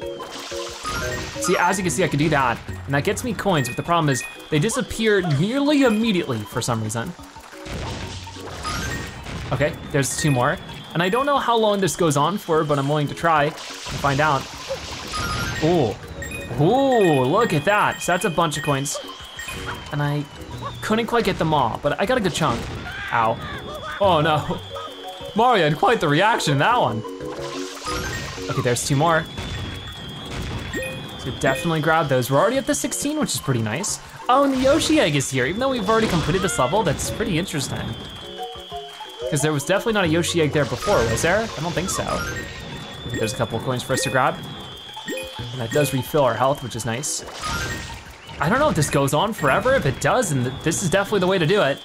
See, as you can see, I could do that, and that gets me coins, but the problem is they disappear nearly immediately for some reason. Okay, there's two more. And I don't know how long this goes on for, but I'm willing to try and find out. Ooh, ooh, look at that. So that's a bunch of coins. And I couldn't quite get them all, but I got a good chunk. Ow. Oh no. Mario had quite the reaction in that one. Okay, there's two more. So definitely grab those. We're already at the 16, which is pretty nice. Oh, and the Yoshi egg is here. Even though we've already completed this level, that's pretty interesting. Because there was definitely not a Yoshi egg there before, was there? I don't think so. There's a couple coins for us to grab. And that does refill our health, which is nice. I don't know if this goes on forever. If it does, and this is definitely the way to do it.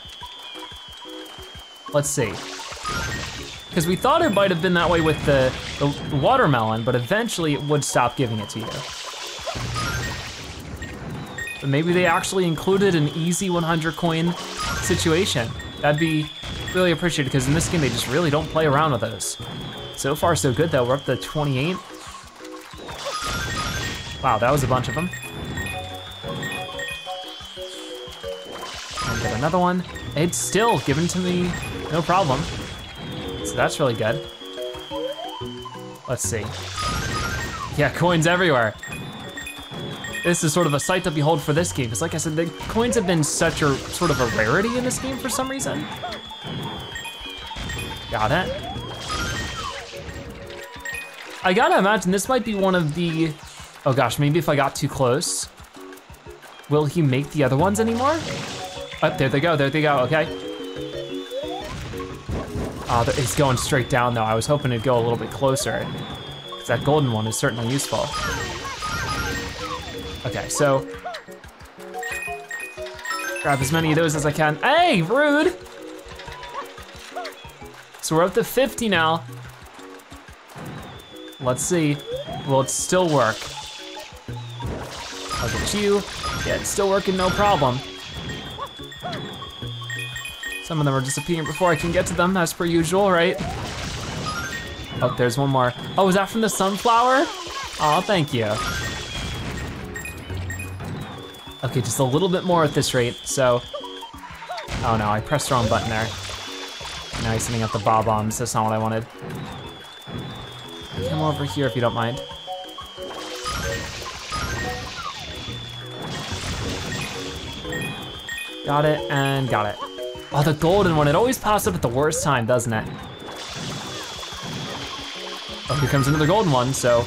Let's see. Because we thought it might have been that way with the, the watermelon, but eventually it would stop giving it to you. But maybe they actually included an easy 100 coin situation. That'd be really appreciated because in this game they just really don't play around with those. So far so good though, we're up to 28. Wow, that was a bunch of them. And get another one. It's still given to me, no problem. So that's really good. Let's see. Yeah, coins everywhere this is sort of a sight to behold for this game. Because like I said, the coins have been such a sort of a rarity in this game for some reason. Got it. I gotta imagine this might be one of the, oh gosh, maybe if I got too close, will he make the other ones anymore? Oh, there they go, there they go, okay. Oh, it's going straight down though. I was hoping it'd go a little bit closer. Because that golden one is certainly useful. Okay, so grab as many of those as I can. Hey, rude! So we're up to 50 now. Let's see, will it still work? I'll get you. Yeah, it's still working, no problem. Some of them are disappearing before I can get to them, as per usual, right? Oh, there's one more. Oh, was that from the sunflower? Oh, thank you. Okay, just a little bit more at this rate, so. Oh no, I pressed the wrong button there. Now he's sending out the bob-ombs, that's not what I wanted. Come over here if you don't mind. Got it, and got it. Oh, the golden one, it always pops up at the worst time, doesn't it? Oh, here comes another golden one, so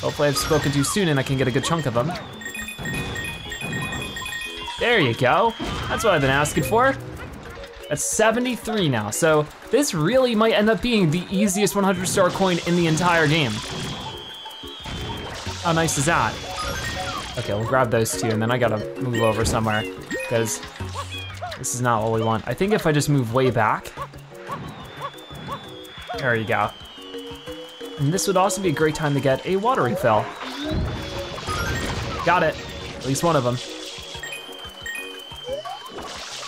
hopefully I've spoken too soon and I can get a good chunk of them. There you go. That's what I've been asking for. That's 73 now, so this really might end up being the easiest 100 star coin in the entire game. How nice is that? Okay, we'll grab those two and then I gotta move over somewhere because this is not what we want. I think if I just move way back, there you go. And this would also be a great time to get a water refill. Got it, at least one of them.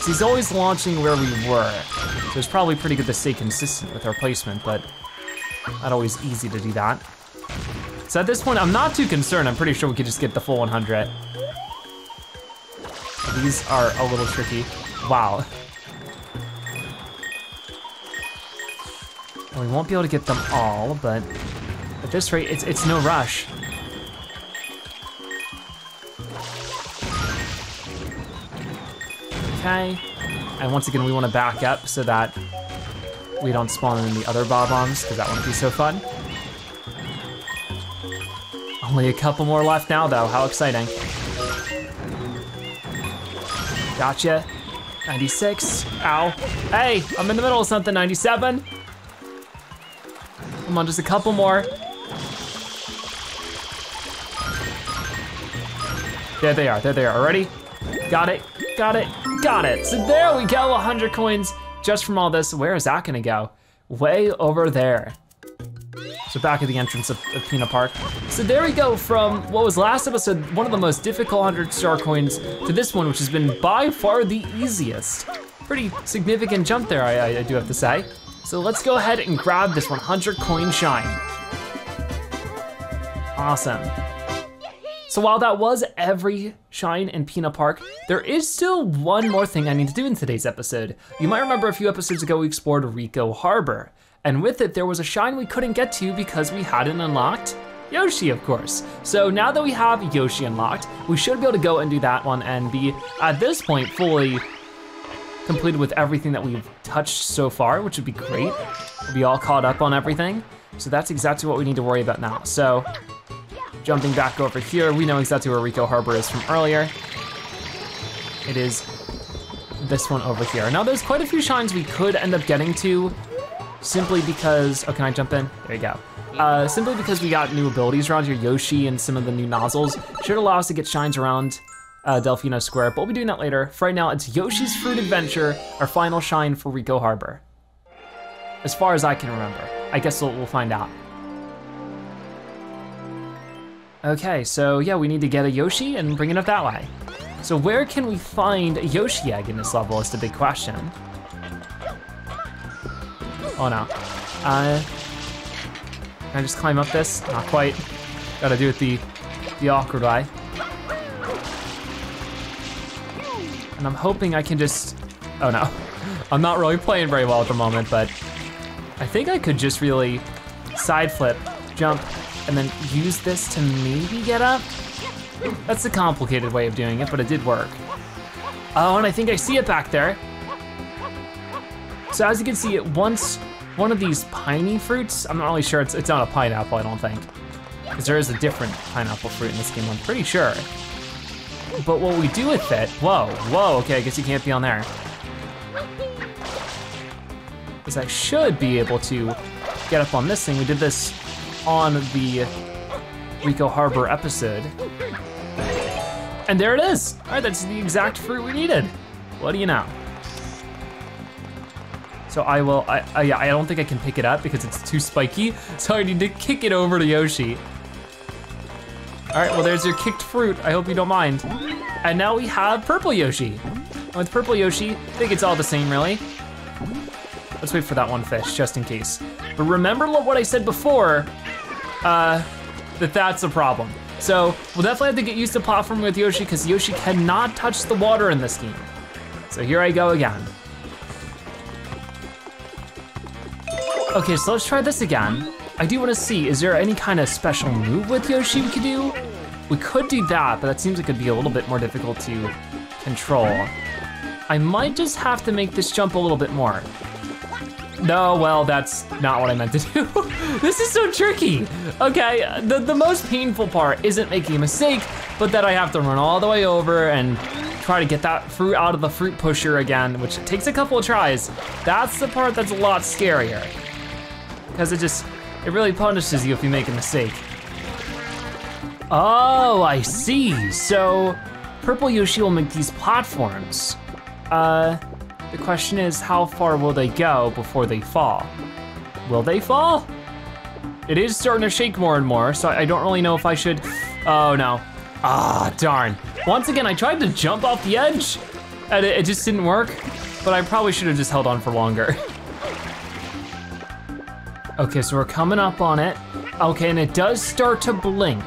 So he's always launching where we were, so it's probably pretty good to stay consistent with our placement, but not always easy to do that. So at this point, I'm not too concerned. I'm pretty sure we could just get the full 100. These are a little tricky. Wow. And we won't be able to get them all, but at this rate, it's, it's no rush. Okay. And once again, we wanna back up so that we don't spawn in the other bob-ombs, because that wouldn't be so fun. Only a couple more left now though, how exciting. Gotcha. 96, ow. Hey, I'm in the middle of something, 97. Come on, just a couple more. There they are, there they are, ready? Got it, got it, got it. So there we go, 100 coins just from all this. Where is that gonna go? Way over there. So back at the entrance of, of Pinna Park. So there we go from what was last episode, one of the most difficult 100 star coins to this one, which has been by far the easiest. Pretty significant jump there, I, I do have to say. So let's go ahead and grab this 100 coin shine. Awesome. So while that was every shine in Pinna Park, there is still one more thing I need to do in today's episode. You might remember a few episodes ago we explored Ricco Harbor. And with it, there was a shine we couldn't get to because we hadn't unlocked Yoshi, of course. So now that we have Yoshi unlocked, we should be able to go and do that one and be, at this point, fully completed with everything that we've touched so far, which would be great. We'll be all caught up on everything. So that's exactly what we need to worry about now. So jumping back over here, we know exactly where Ricco Harbor is from earlier. It is this one over here. Now there's quite a few shines we could end up getting to simply because, oh, can I jump in? There you go. Uh, simply because we got new abilities around here, Yoshi and some of the new nozzles should allow us to get shines around uh, Delfino Square, but we'll be doing that later. For right now, it's Yoshi's Fruit Adventure, our final shine for Ricco Harbor. As far as I can remember. I guess we'll, we'll find out. Okay, so yeah, we need to get a Yoshi and bring it up that way. So where can we find a Yoshi egg in this level is the big question. Oh no. Uh, can I just climb up this? Not quite. Gotta do it the, the awkward way. And I'm hoping I can just, oh no. I'm not really playing very well at the moment, but I think I could just really side flip, jump, and then use this to maybe get up. That's a complicated way of doing it, but it did work. Oh, and I think I see it back there. So as you can see, it once one of these piney fruits, I'm not really sure, it's, it's not a pineapple, I don't think. Because there is a different pineapple fruit in this game, I'm pretty sure. But what we do with it, whoa, whoa, okay, I guess you can't be on there. Is I should be able to get up on this thing. We did this on the Ricco Harbor episode. And there it is. All right, that's the exact fruit we needed. What do you know? So I will, I, I, I don't think I can pick it up because it's too spiky. So I need to kick it over to Yoshi. All right, well there's your kicked fruit. I hope you don't mind. And now we have purple Yoshi. And with purple Yoshi, I think it's all the same really. Let's wait for that one fish just in case. But remember what I said before, uh, that that's a problem. So we'll definitely have to get used to platforming with Yoshi because Yoshi cannot touch the water in this game. So here I go again. Okay, so let's try this again. I do wanna see, is there any kind of special move with Yoshi we could do? We could do that, but that seems like it'd be a little bit more difficult to control. I might just have to make this jump a little bit more. No, well, that's not what I meant to do. this is so tricky. Okay, the, the most painful part isn't making a mistake, but that I have to run all the way over and try to get that fruit out of the fruit pusher again, which takes a couple of tries. That's the part that's a lot scarier. Because it just, it really punishes you if you make a mistake. Oh, I see. So, Purple Yoshi will make these platforms. Uh, the question is, how far will they go before they fall? Will they fall? It is starting to shake more and more, so I don't really know if I should, oh no. Ah, darn. Once again, I tried to jump off the edge, and it, it just didn't work, but I probably should have just held on for longer. okay, so we're coming up on it. Okay, and it does start to blink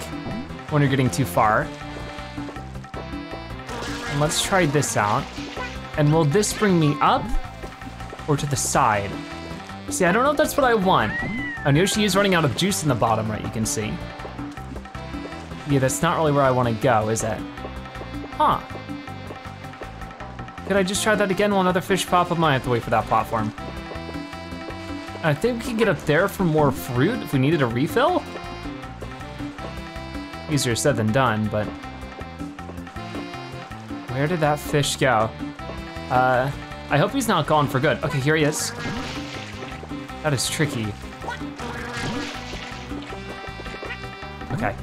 when you're getting too far. And let's try this out. And will this bring me up or to the side? See, I don't know if that's what I want. And Yoshi is running out of juice in the bottom right, you can see. Yeah, that's not really where I wanna go, is it? Huh. Could I just try that again while another fish pop up? Might have to wait for that platform. I think we can get up there for more fruit if we needed a refill. Easier said than done, but. Where did that fish go? Uh, I hope he's not gone for good. Okay, here he is. That is tricky. Okay.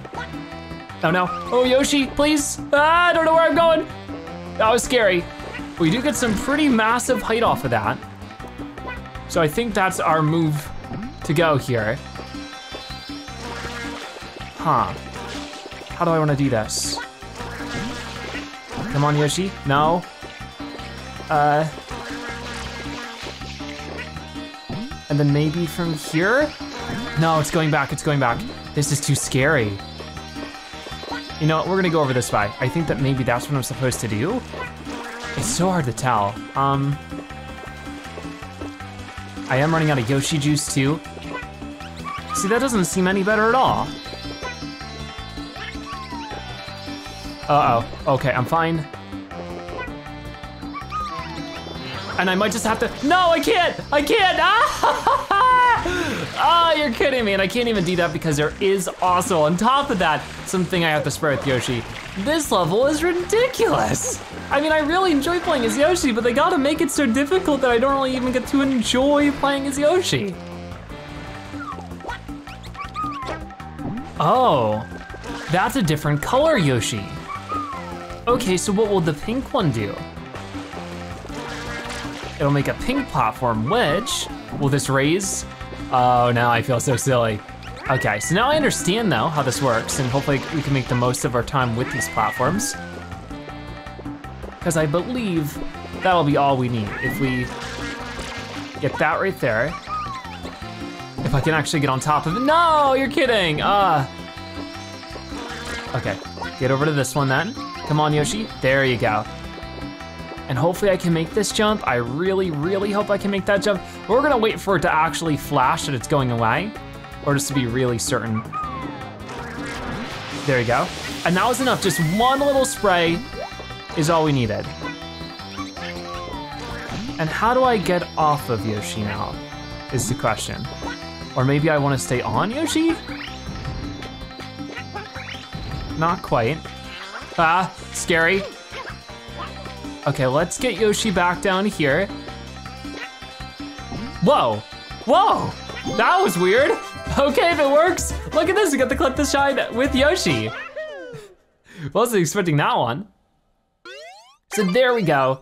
Oh no. Oh, Yoshi, please. Ah, I don't know where I'm going. That was scary. We do get some pretty massive height off of that. So I think that's our move to go here. Huh. How do I wanna do this? Come on, Yoshi. No. Uh. And then maybe from here? No, it's going back, it's going back. This is too scary. You know what, we're gonna go over this way. I think that maybe that's what I'm supposed to do. It's so hard to tell. Um, I am running out of Yoshi juice too. See, that doesn't seem any better at all. Uh-oh, okay, I'm fine. And I might just have to, no, I can't, I can't, ah! oh, you're kidding me, and I can't even do that because there is also, on top of that, something I have to spare with Yoshi. This level is ridiculous. I mean, I really enjoy playing as Yoshi, but they gotta make it so difficult that I don't really even get to enjoy playing as Yoshi. Oh, that's a different color Yoshi. Okay, so what will the pink one do? It'll make a pink platform, which, will this raise? Oh, now I feel so silly. Okay, so now I understand though how this works and hopefully we can make the most of our time with these platforms. Because I believe that'll be all we need. If we get that right there, if I can actually get on top of it. No, you're kidding, ah. Uh, okay, get over to this one then. Come on, Yoshi, there you go. And hopefully I can make this jump. I really, really hope I can make that jump. We're gonna wait for it to actually flash that it's going away, or just to be really certain. There you go. And that was enough, just one little spray is all we needed. And how do I get off of Yoshi now, is the question. Or maybe I wanna stay on Yoshi? Not quite. Ah, scary. Okay, let's get Yoshi back down here. Whoa, whoa, that was weird. Okay, if it works, look at this, we got the clip to shine with Yoshi. Wasn't expecting that one. So there we go.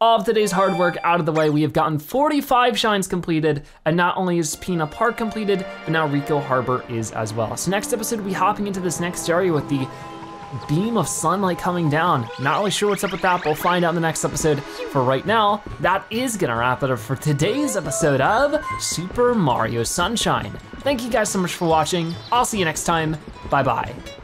All of today's hard work out of the way, we have gotten 45 shines completed, and not only is Pinna Park completed, but now Ricco Harbor is as well. So next episode, we'll be hopping into this next area with the beam of sunlight coming down. Not really sure what's up with that, but we'll find out in the next episode. For right now, that is gonna wrap it up for today's episode of Super Mario Sunshine. Thank you guys so much for watching. I'll see you next time. Bye-bye.